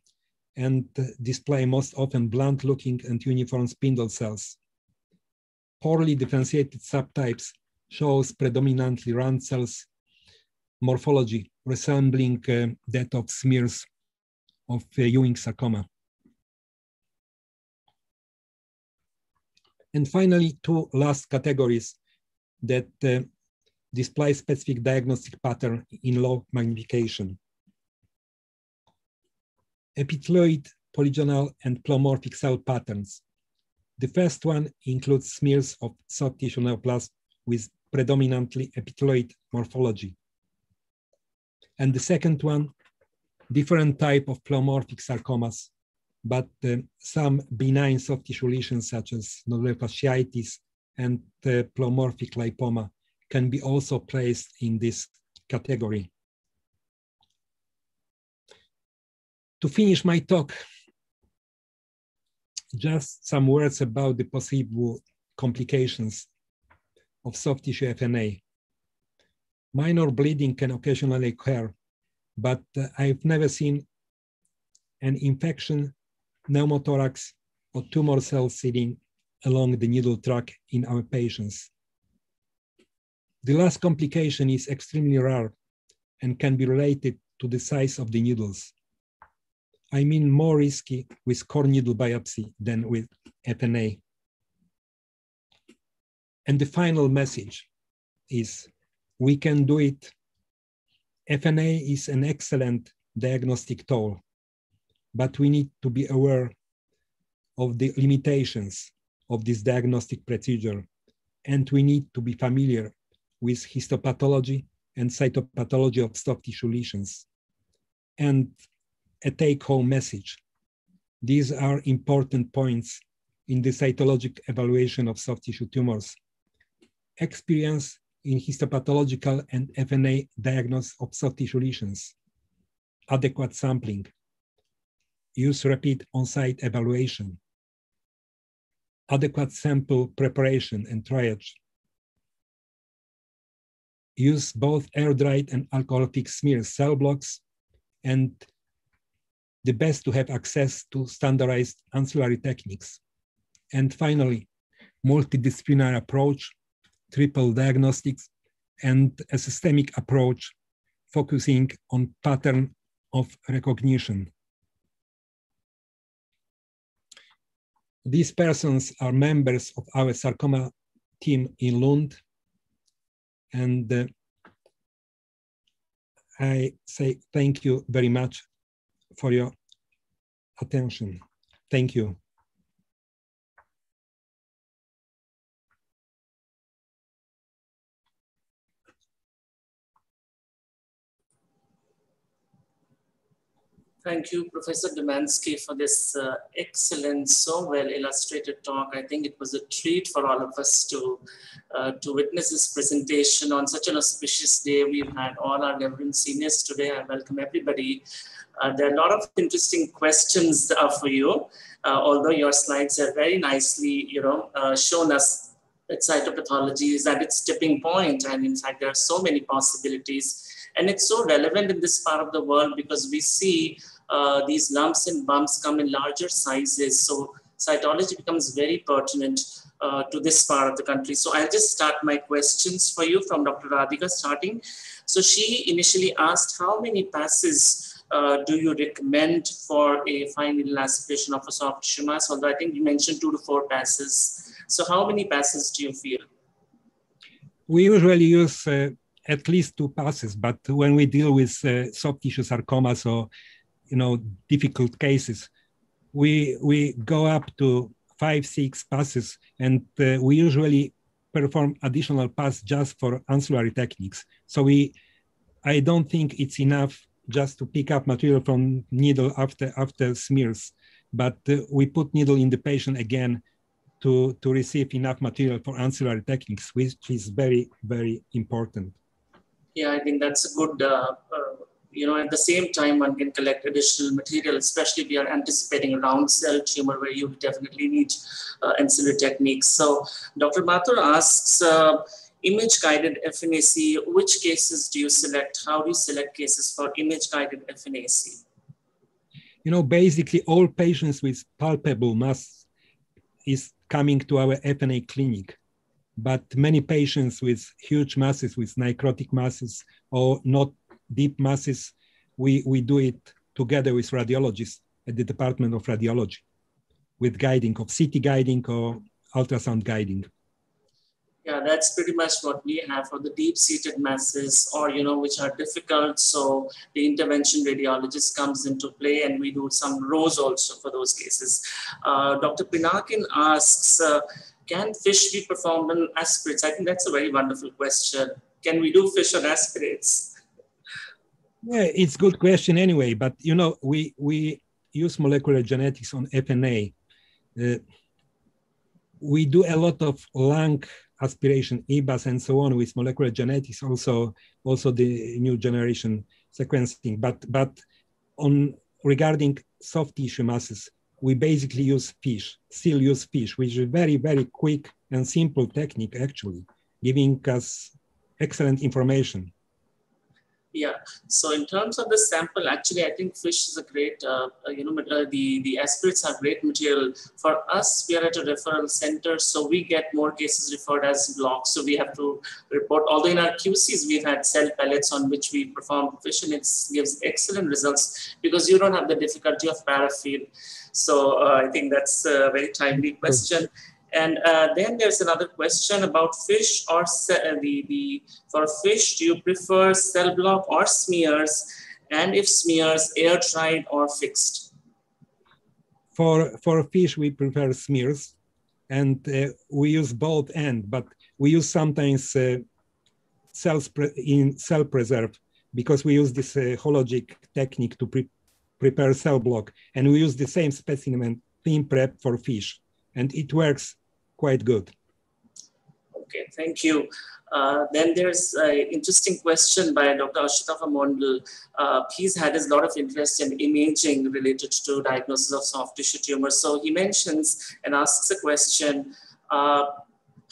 and display most often blunt-looking and uniform spindle cells. Poorly differentiated subtypes shows predominantly round cells morphology resembling uh, that of smears of uh, Ewing sarcoma. And finally, two last categories that uh, display specific diagnostic pattern in low magnification epithelioid, polygonal, and pleomorphic cell patterns. The first one includes smears of soft tissue neoplasm with predominantly epithelioid morphology. And the second one, different type of pleomorphic sarcomas, but uh, some benign soft tissue lesions such as nodular fasciitis and uh, pleomorphic lipoma can be also placed in this category. to finish my talk, just some words about the possible complications of soft tissue FNA. Minor bleeding can occasionally occur, but uh, I've never seen an infection, pneumothorax, or tumor cell sitting along the needle track in our patients. The last complication is extremely rare and can be related to the size of the needles. I mean more risky with core needle biopsy than with FNA. And the final message is we can do it. FNA is an excellent diagnostic tool, but we need to be aware of the limitations of this diagnostic procedure. And we need to be familiar with histopathology and cytopathology of soft tissue lesions. And a take home message. These are important points in the cytologic evaluation of soft tissue tumors. Experience in histopathological and FNA diagnosis of soft tissue lesions, adequate sampling, use rapid on-site evaluation, adequate sample preparation and triage, use both air-dried and alcoholic smear cell blocks, and the best to have access to standardized ancillary techniques. And finally, multidisciplinary approach, triple diagnostics, and a systemic approach focusing on pattern of recognition. These persons are members of our sarcoma team in Lund. And uh, I say thank you very much for your attention. Thank you. Thank you, Professor Domansky, for this uh, excellent, so well illustrated talk. I think it was a treat for all of us to, uh, to witness this presentation on such an auspicious day. We've had all our Reverend seniors today. I welcome everybody. Uh, there are a lot of interesting questions uh, for you, uh, although your slides are very nicely, you know, uh, shown us that cytopathology is at its tipping point, and in fact, there are so many possibilities. And it's so relevant in this part of the world because we see uh, these lumps and bumps come in larger sizes. So cytology becomes very pertinent uh, to this part of the country. So I'll just start my questions for you from Dr. Radhika starting. So she initially asked how many passes uh, do you recommend for a fine needle aspiration of a soft mass? Although I think you mentioned two to four passes. So how many passes do you feel? We usually use uh, at least two passes, but when we deal with uh, soft tissue sarcomas or you know difficult cases. We we go up to five six passes and uh, we usually perform additional pass just for ancillary techniques. So we i don't think it's enough just to pick up material from needle after after smears but uh, we put needle in the patient again to to receive enough material for ancillary techniques which is very very important. Yeah i think that's a good uh, uh you know, at the same time, one can collect additional material, especially we are anticipating a round cell tumor where you definitely need uh, ancillary techniques. So Dr. Mathur asks, uh, image guided FNAC, which cases do you select? How do you select cases for image guided FNAC? You know, basically all patients with palpable mass is coming to our FNA clinic but many patients with huge masses, with necrotic masses or not deep masses, we, we do it together with radiologists at the Department of Radiology with guiding of CT guiding or ultrasound guiding. Yeah, that's pretty much what we have for the deep-seated masses or, you know, which are difficult. So the intervention radiologist comes into play and we do some ROSE also for those cases. Uh, Dr. Pinakin asks, uh, can FISH be performed on aspirates? I think that's a very wonderful question. Can we do FISH on aspirates? Yeah, it's a good question anyway. But you know, we we use molecular genetics on FNA. Uh, we do a lot of lung aspiration, EBUS, and so on with molecular genetics. Also, also the new generation sequencing. But but on regarding soft tissue masses, we basically use FISH, still use FISH, which is a very very quick and simple technique actually, giving us excellent information yeah. So in terms of the sample, actually, I think FISH is a great, uh, uh you know, uh, the, the aspirates are great material. For us, we are at a referral center, so we get more cases referred as blocks. So we have to report, although in our QCs, we've had cell pellets on which we perform FISH and it gives excellent results because you don't have the difficulty of paraffin. So uh, I think that's a very timely question. And uh, then there's another question about FISH or uh, the, the, for FISH, do you prefer cell block or smears? And if smears, air dried or fixed? For, for FISH, we prefer smears. and uh, we use both end, but we use sometimes uh, cells in cell preserve because we use this uh, Hologic technique to pre prepare cell block, and we use the same specimen ThinPrep for FISH, and it works quite good. Okay, thank you. Uh, then there's an interesting question by Dr. Ashitafa Mondal. Uh, he's had a lot of interest in imaging related to diagnosis of soft tissue tumors. So he mentions and asks a question, uh,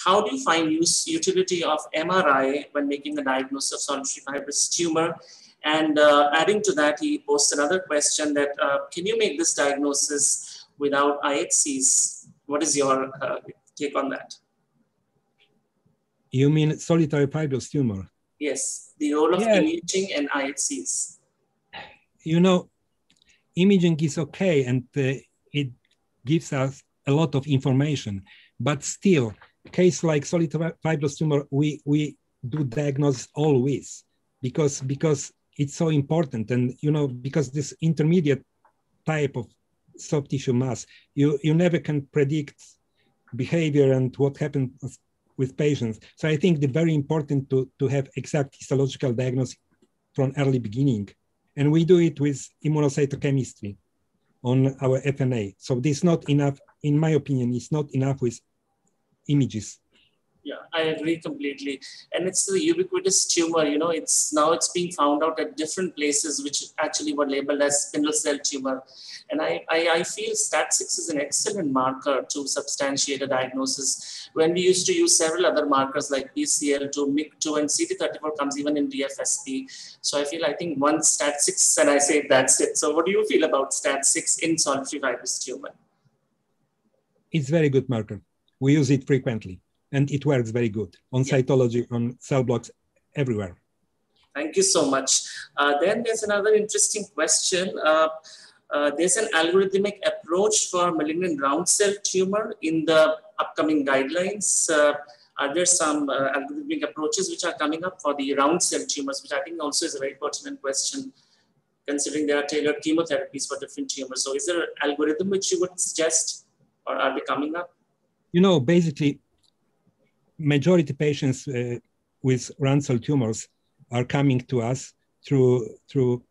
how do you find use utility of MRI when making a diagnosis of solitary fibrous tumor? And uh, adding to that, he posed another question that, uh, can you make this diagnosis without IHCs? What is your take on that? You mean solitary fibrous tumor? Yes, the role of yeah. imaging and IHCs. You know, imaging is okay and uh, it gives us a lot of information, but still, case like solitary fibrous tumor, we, we do diagnose always because, because it's so important. And, you know, because this intermediate type of soft tissue mass, you, you never can predict behavior and what happens with patients. So I think it's very important to, to have exact histological diagnosis from early beginning. And we do it with immunocytochemistry on our FNA. So this is not enough, in my opinion, it's not enough with images yeah i agree completely. And it's the ubiquitous tumor you know it's now it's being found out at different places which actually were labeled as spindle cell tumor. And i i, I feel stat6 is an excellent marker to substantiate a diagnosis. When we used to use several other markers like BCL2, MIC2 and cd34 comes even in dfsp so i feel i think one stat6 and i say that's it. So what do you feel about stat6 in solitary fibrous tumor? It's very good marker. We use it frequently and it works very good on yeah. cytology, on cell blocks, everywhere. Thank you so much. Uh, then there's another interesting question. Uh, uh, there's an algorithmic approach for malignant round cell tumor in the upcoming guidelines. Uh, are there some uh, algorithmic approaches which are coming up for the round cell tumors, which I think also is a very pertinent question, considering there are tailored chemotherapies for different tumors. So is there an algorithm which you would suggest or are they coming up? You know, basically majority patients uh, with cell tumors are coming to us through through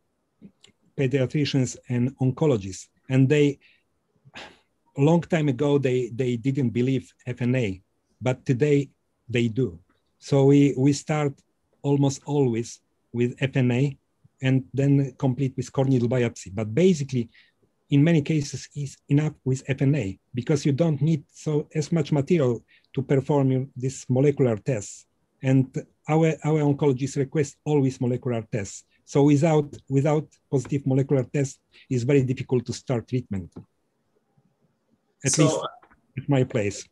pediatricians and oncologists. And they a long time ago they they didn't believe fna but today they do. So we we start almost always with fna and then complete with core needle biopsy. But basically in many cases is enough with fna because you don't need so as much material to perform this molecular tests. And our, our oncologists request always molecular tests. So without, without positive molecular tests, it's very difficult to start treatment. At so, least at my place.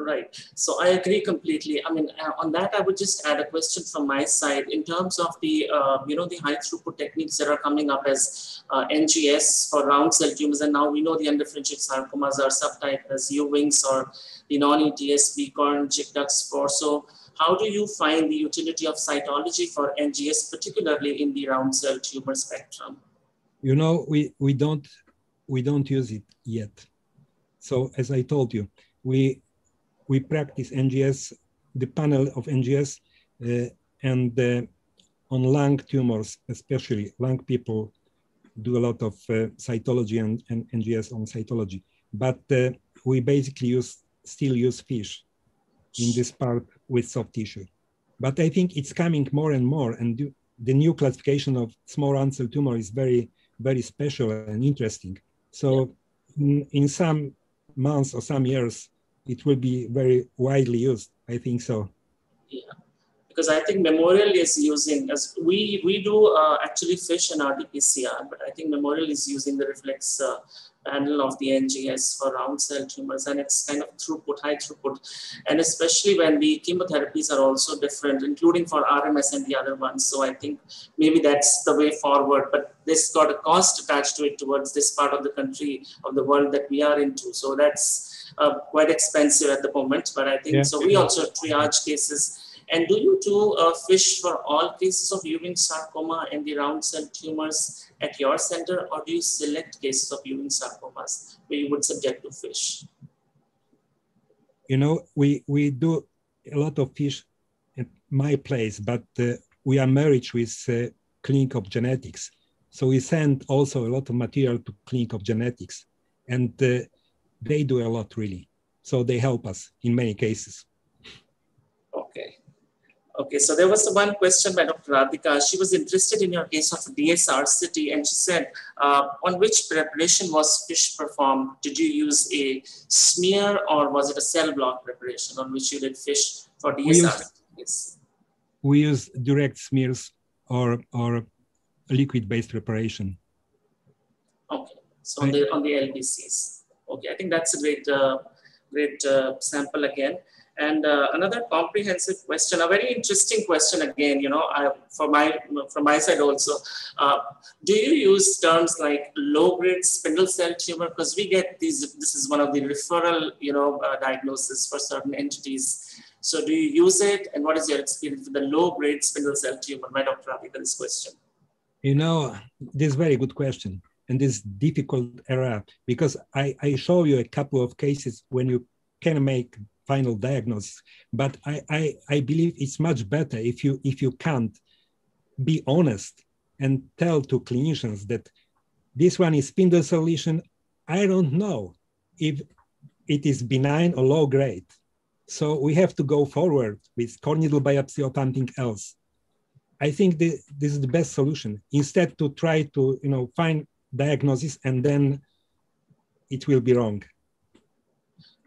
Right. So I agree completely. I mean, uh, on that, I would just add a question from my side in terms of the, uh, you know, the high throughput techniques that are coming up as uh, NGS for round cell tumors. And now we know the undifferentiated sarcomas are subtyped as Ewings or the non-ETS, BCORN, CIC-DUX4. So how do you find the utility of cytology for NGS, particularly in the round cell tumor spectrum? You know, we, we don't we don't use it yet. So as I told you, we we practice NGS, the panel of NGS, uh, and uh, on lung tumors, especially lung people do a lot of uh, cytology and, and, NGS on cytology. But uh, we basically use still use FISH in this part with soft tissue. But I think it's coming more and more, and the new classification of small cell tumor is very, very special and interesting. So in, in some months or some years, it will be very widely used. I think so. Yeah, because I think Memorial is using as we we do uh, actually FISH and RT-PCR, but I think Memorial is using the reflex uh, panel of the NGS for round cell tumors, and it's kind of throughput, high throughput, and especially when the chemotherapies are also different, including for RMS and the other ones. So I think maybe that's the way forward. But this got a cost attached to it towards this part of the country of the world that we are into. So that's uh, quite expensive at the moment, but I think yeah. so. We also triage cases. And do you do uh, FISH for all cases of Ewing sarcoma and the round cell tumors at your center, or do you select cases of Ewing sarcomas where you would subject to FISH? you know, we, we do a lot of FISH at my place, but uh, we are married with uh, Clinic of Genetics. So we send also a lot of material to Clinic of Genetics and uh, they do a lot really. So they help us in many cases. Okay. Okay, so there was one question by Dr. Radhika. She was interested in your case of DSRCT, and she said, uh, on which preparation was FISH performed? Did you use a smear or was it a cell block preparation on which you did FISH for DSR? We use, we use direct smears or, or liquid-based preparation. Okay, so on the, on the LBCs. Okay, I think that's a great, uh, great uh, sample again. And uh, another comprehensive question, a very interesting question again, you know, I, for my, from my side also, do you use terms like low-grade spindle cell tumor? Because we get these, this is one of the referral, you know, diagnosis for certain entities. So do you use it? And what is your experience with the low-grade spindle cell tumor? My Dr. Radhika, this question. You know, this is a very good question in this difficult era because I, I show you a couple of cases when you can make final diagnosis. But I, I, I believe it's much better if you if you can't be honest and tell to clinicians that this one is spindle cell lesion. I don't know if it is benign or low grade. So we have to go forward with core needle biopsy or something else. I think the, this is the best solution. Instead to try to you know find diagnosis and then it will be wrong.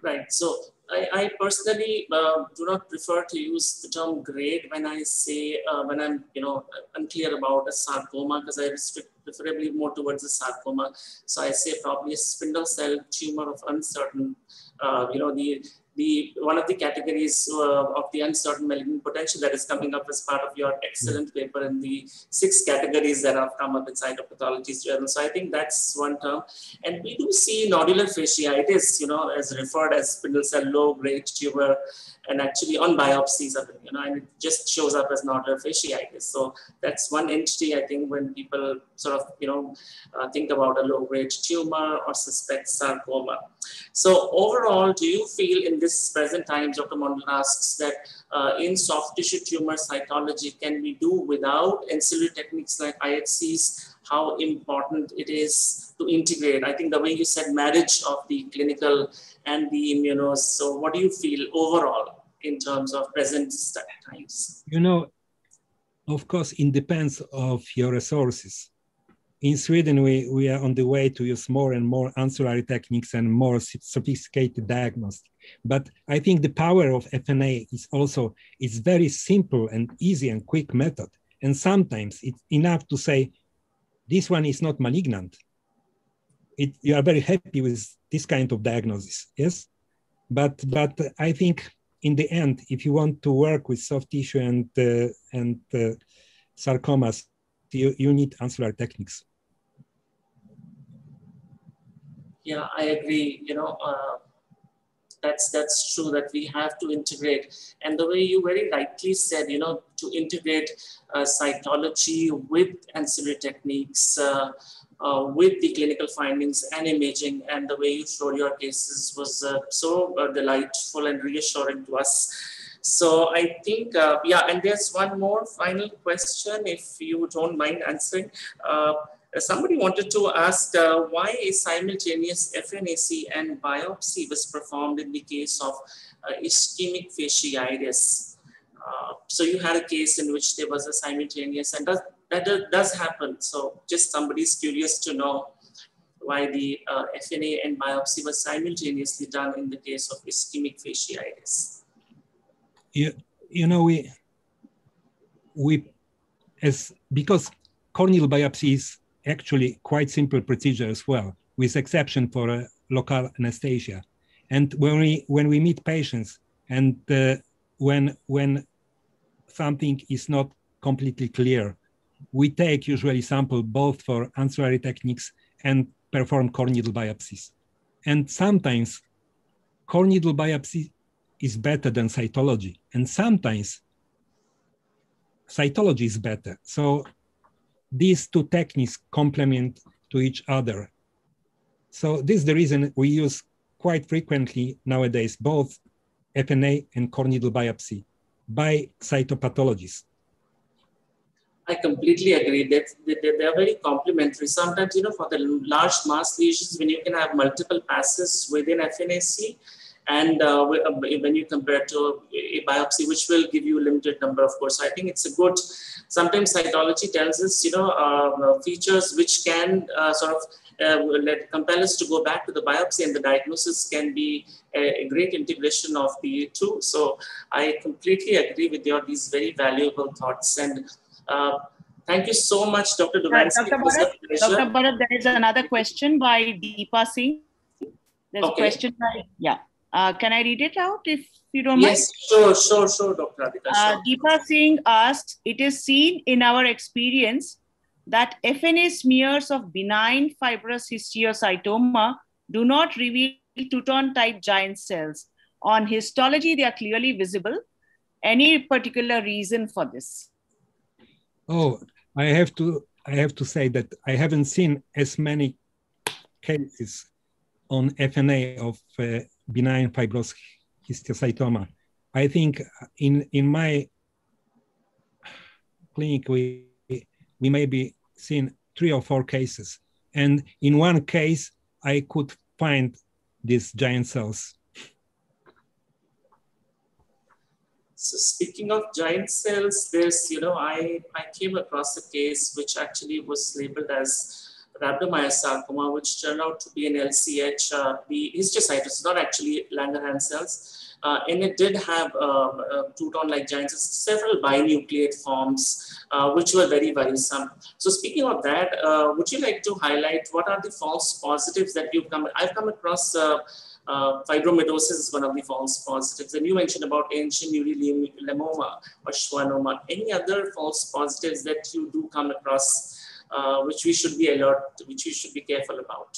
Right. So I, I personally uh, do not prefer to use the term grade when I say, uh, when I'm, you know, unclear about a sarcoma because I restrict preferably more towards a sarcoma. So I say probably a spindle cell tumor of uncertain, uh, you know, the the one of the categories uh, of the uncertain malignant potential that is coming up as part of your excellent paper in the six categories that have come up in cytopathology journal. So I think that's one term. And we do see nodular fasciitis, you know, as referred as spindle cell low grade tumor and actually on biopsies of it, you know, and it just shows up as nodular fasciitis. So that's one entity, I think, when people sort of, you know, uh, think about a low grade tumor or suspect sarcoma. So overall, do you feel in this present times, Dr. Mondal asks that uh, in soft tissue tumor cytology, can we do without ancillary techniques like IHCs? How important it is to integrate? I think the way you said marriage of the clinical and the immunos. So what do you feel overall in terms of present times? You know, of course, it depends of your resources in Sweden, we, we are on the way to use more and more ancillary techniques and more sophisticated diagnostics. But I think the power of FNA is also, it's very simple and easy and quick method. And sometimes it's enough to say, this one is not malignant. It, you are very happy with this kind of diagnosis, yes? But, but I think in the end, if you want to work with soft tissue and, uh, and uh, sarcomas, you, you need ancillary techniques. Yeah, I agree. You know, uh, that's that's true that we have to integrate. And the way you very rightly said, you know, to integrate uh, with ancillary techniques, uh, uh, with the clinical findings and imaging, and the way you showed your cases was uh, so uh, delightful and reassuring to us. So I think, uh, yeah, and there's one more final question, if you don't mind answering. Uh, somebody wanted to ask uh, why a simultaneous FNAC and biopsy was performed in the case of uh, ischemic fasciitis. Uh, so you had a case in which there was a simultaneous and does, that does happen. So just somebody's curious to know why the uh, FNA and biopsy was simultaneously done in the case of ischemic fasciitis. You, you know, we, we, as, because core needle biopsy is actually quite simple procedure as well, with exception for a local anesthesia. And when we when we meet patients and uh, when when something is not completely clear, we take usually sample both for ancillary techniques and perform core needle biopsies. And sometimes core needle biopsy is better than cytology, and sometimes cytology is better. So these two techniques complement to each other. So this is the reason we use quite frequently nowadays both FNA and core needle biopsy by cytopathologists. I completely agree that they are very complementary. Sometimes, you know, for the large mass lesions, when you can have multiple passes within FNAC, and uh, uh when you compare to a biopsy, which will give you a limited number, of course. So I think it's a good, sometimes cytology tells us, you know, uh, features which can uh, sort of uh, let, compel us to go back to the biopsy and the diagnosis can be a, a, great integration of the two. So I completely agree with your these very valuable thoughts. And uh, thank you so much, Dr. Domansky. Dr. Bharat, Dr. Bharat, there is another question by Deepa Singh. There's okay. a question by, yeah. Uh, can I read it out if you don't yes, mind? Yes, sure, sure, sure, Dr. Radhika, uh. Deepa Singh asks, it is seen in our experience that FNA smears of benign fibrous histiocytoma do not reveal Touton type giant cells. On histology, they are clearly visible. Any particular reason for this? Oh, I have to I have to say that I haven't seen as many cases on FNA of uh, benign fibrous histiocytoma. I think in in my clinic we we may be seen three or four cases, and in one case I could find these giant cells. So speaking of giant cells, there's, you know, I, I came across a case which actually was labeled as rhabdomyosarcoma, which turned out to be an LCH. Uh, the histiocytosis, not actually Langerhans cells. Uh, and it did have uh, uh, Touton-like giants, several binucleate forms, uh, which were very worrisome. So speaking of that, uh, would you like to highlight what are the false positives that you've come, I've come across uh, fibromatosis is one of the false positives. And you mentioned about ancient neurilemmoma or schwannoma. Any other false positives that you do come across uh, which we should be alert, which we should be careful about?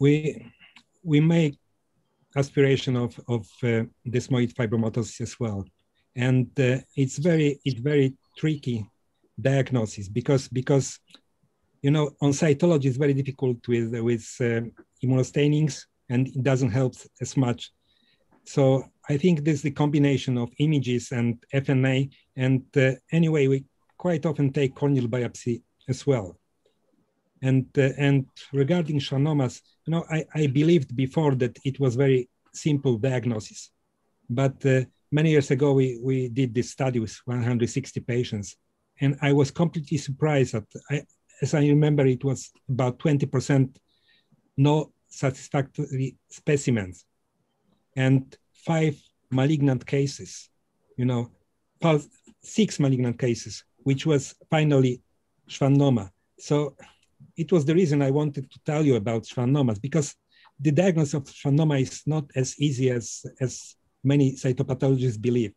We we make aspiration of of uh, desmoid fibromatosis as well, and uh, it's very it's very tricky diagnosis because because you know on cytology it's very difficult with with uh, immunostainings and it doesn't help as much. So I think this is the combination of images and FNA. And uh, anyway, we quite often take core needle biopsy as well. And, uh, and regarding schwannomas, you know, I, I believed before that it was very simple diagnosis. But uh, many years ago, we, we did this study with 160 patients. And I was completely surprised that, I, as I remember, it was about 20% no satisfactory specimens and five malignant cases, you know, six malignant cases which was finally schwannoma. So it was the reason I wanted to tell you about schwannomas because the diagnosis of schwannoma is not as easy as, as many cytopathologists believe.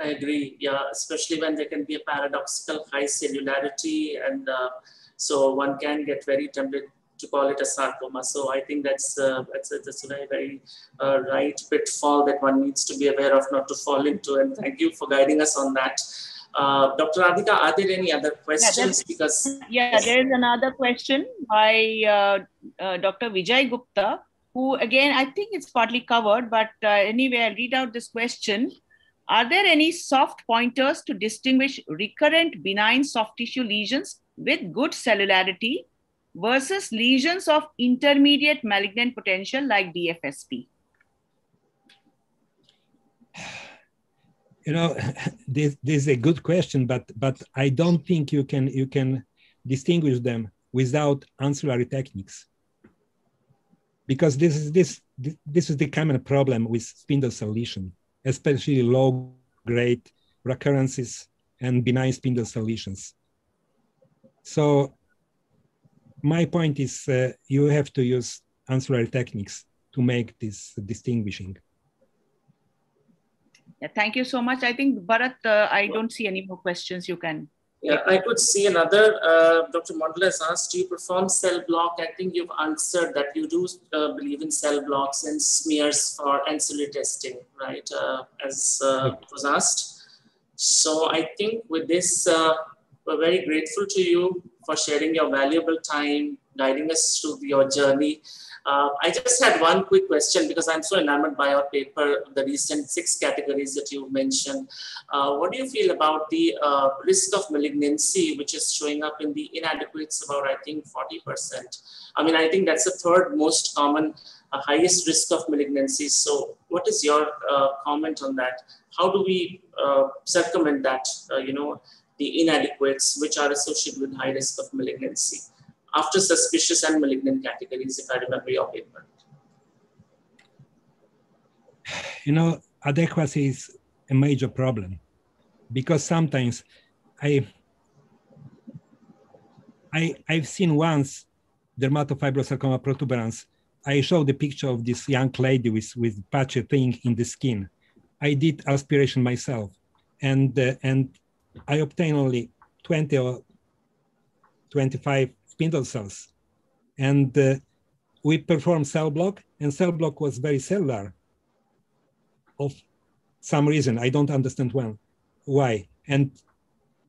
I agree. Yeah, especially when there can be a paradoxical high cellularity, and uh, so one can get very tempted to call it a sarcoma. So I think that's uh, that's, a, that's a very very uh, right pitfall that one needs to be aware of, not to fall into. And thank you for guiding us on that. Uh, Dr. Radhika, are there any other questions? Yeah, because yeah, there is another question by uh, uh, Dr. Vijay Gupta, who again I think it's partly covered, but uh, anyway, I'll read out this question. Are there any soft pointers to distinguish recurrent benign soft tissue lesions with good cellularity versus lesions of intermediate malignant potential like DFSP? You know, this, this is a good question, but but I don't think you can you can distinguish them without ancillary techniques, because this is this this is the common problem with spindle cell lesion, especially low grade recurrences and benign spindle cell lesions. So my point is uh, you have to use ancillary techniques to make this distinguishing. Yeah, thank you so much. I think Bharat, uh, I don't see any more questions you can. Yeah, I could see another. Uh, Dr. Mondal has asked, do you perform cell block? I think you've answered that you do uh, believe in cell blocks and smears for ancillary testing, right? Uh, as uh, was asked. So I think with this, uh, we're very grateful to you for sharing your valuable time guiding us through your journey. Uh, I just had one quick question because I'm so enamored by your paper, the recent six categories that you mentioned. Uh, what do you feel about the uh, risk of malignancy, which is showing up in the inadequates about, I think, 40%? I mean, I think that's the third most common, uh, highest risk of malignancy. So what is your uh, comment on that? How do we uh, circumvent that, you know, the inadequates, which are associated with high risk of malignancy? after suspicious and malignant categories, if I remember your paper. You know, adequacy is a major problem because sometimes I, I I've seen once dermatofibrosarcoma protuberans. I showed the picture of this young lady with, with patchy thing in the skin. I did aspiration myself, and uh, and I obtained only 20 or 25 spindle cells. And uh, we performed cell block, and cell block was very cellular of some reason. I don't understand when, why. And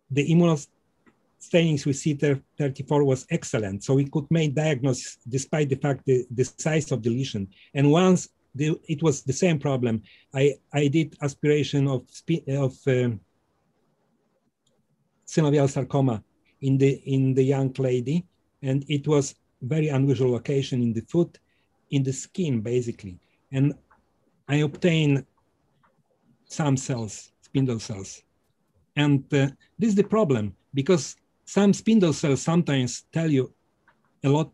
the immunostainings with CD34 was excellent. So we could make diagnosis despite the fact the, the size of the lesion. And once the, it was the same problem, I, I did aspiration of, of um, synovial sarcoma in the, in the young lady and it was very unusual location in the foot, in the skin, basically. And I obtained some cells, spindle cells. And uh, this is the problem because some spindle cells sometimes tell you a lot,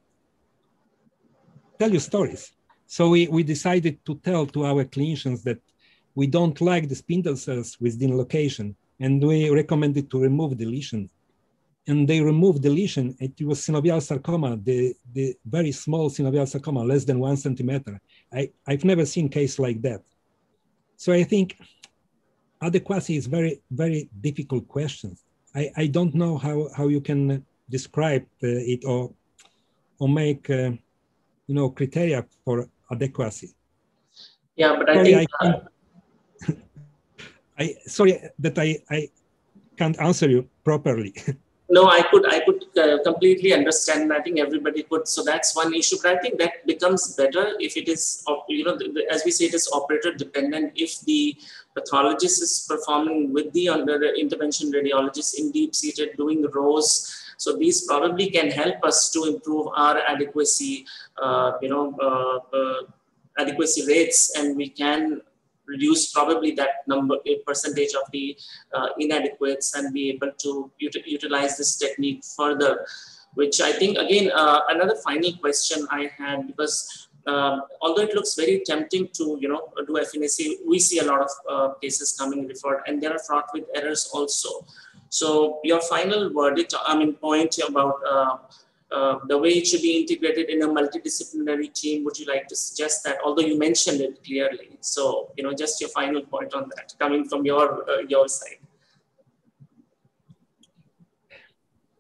tell you stories. So we, we decided to tell to our clinicians that we don't like the spindle cells within location and we recommended to remove the lesion and they removed the lesion. It was synovial sarcoma, the, the very small synovial sarcoma, less than one centimeter. I, I've never seen case like that. So I think adequacy is very, very difficult question. I, I don't know how, how you can describe uh, it or, or make, uh, you know, criteria for adequacy. Yeah, but I sorry, think... I, uh... I sorry that I, I can't answer you properly. no i could i could uh, completely understand i think everybody could. So that's one issue. But i think that becomes better if it is you know as we say it is operator dependent. If the pathologist is performing with the under intervention radiologist in deep seated doing ROSE so these probably can help us to improve our adequacy uh, you know uh, uh adequacy rates. And we can reduce probably that number, percentage of the uh, inadequates and be able to ut utilize this technique further, which I think, again, uh, another final question I had because um, although it looks very tempting to, you know, do FNAC, we see a lot of uh, cases coming referred and they are fraught with errors also. So your final verdict, I mean, point about uh, the way it should be integrated in a multidisciplinary team, would you like to suggest that? Although you mentioned it clearly. So, you know, just your final point on that coming from your, uh, your side.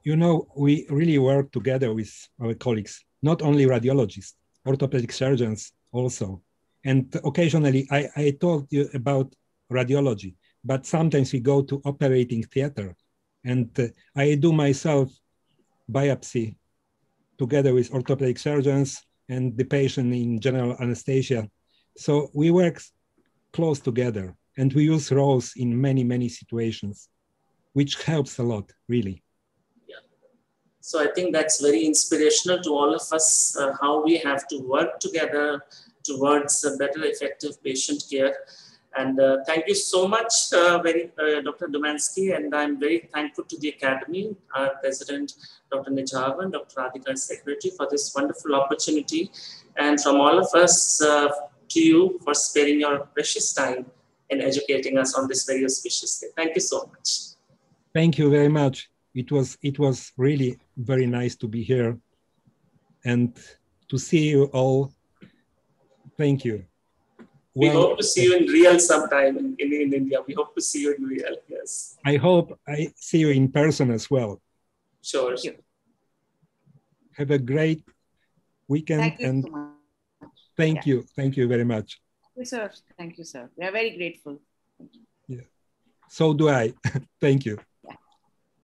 You know, we really work together with our colleagues, not only radiologists, orthopedic surgeons also. And occasionally I, I told you about radiology, but sometimes we go to operating theater and uh, I do myself biopsy together with orthopedic surgeons and the patient in general anesthesia. So we work close together and we use ROSE in many, many situations, which helps a lot, really. Yeah. So I think that's very inspirational to all of us, uh, how we have to work together towards a better effective patient care. And uh, thank you so much, uh, very, uh, Dr. Domansky, and I'm very thankful to the Academy, our President, Dr. Nijavan, Dr. Radhika, Secretary, for this wonderful opportunity, and from all of us uh, to you for sparing your precious time in educating us on this very auspicious day. Thank you so much. Thank you very much. It was, it was really very nice to be here and to see you all. Thank you we hope to see you in real sometime in, in, in, India. We hope to see you in real. Yes. I hope I see you in person as well. Sure. Thank you. Have a great weekend thank and so thank yeah. you. Thank you very much. Thank you, sir. Thank you, sir. We are very grateful. Yeah. So do I. thank you.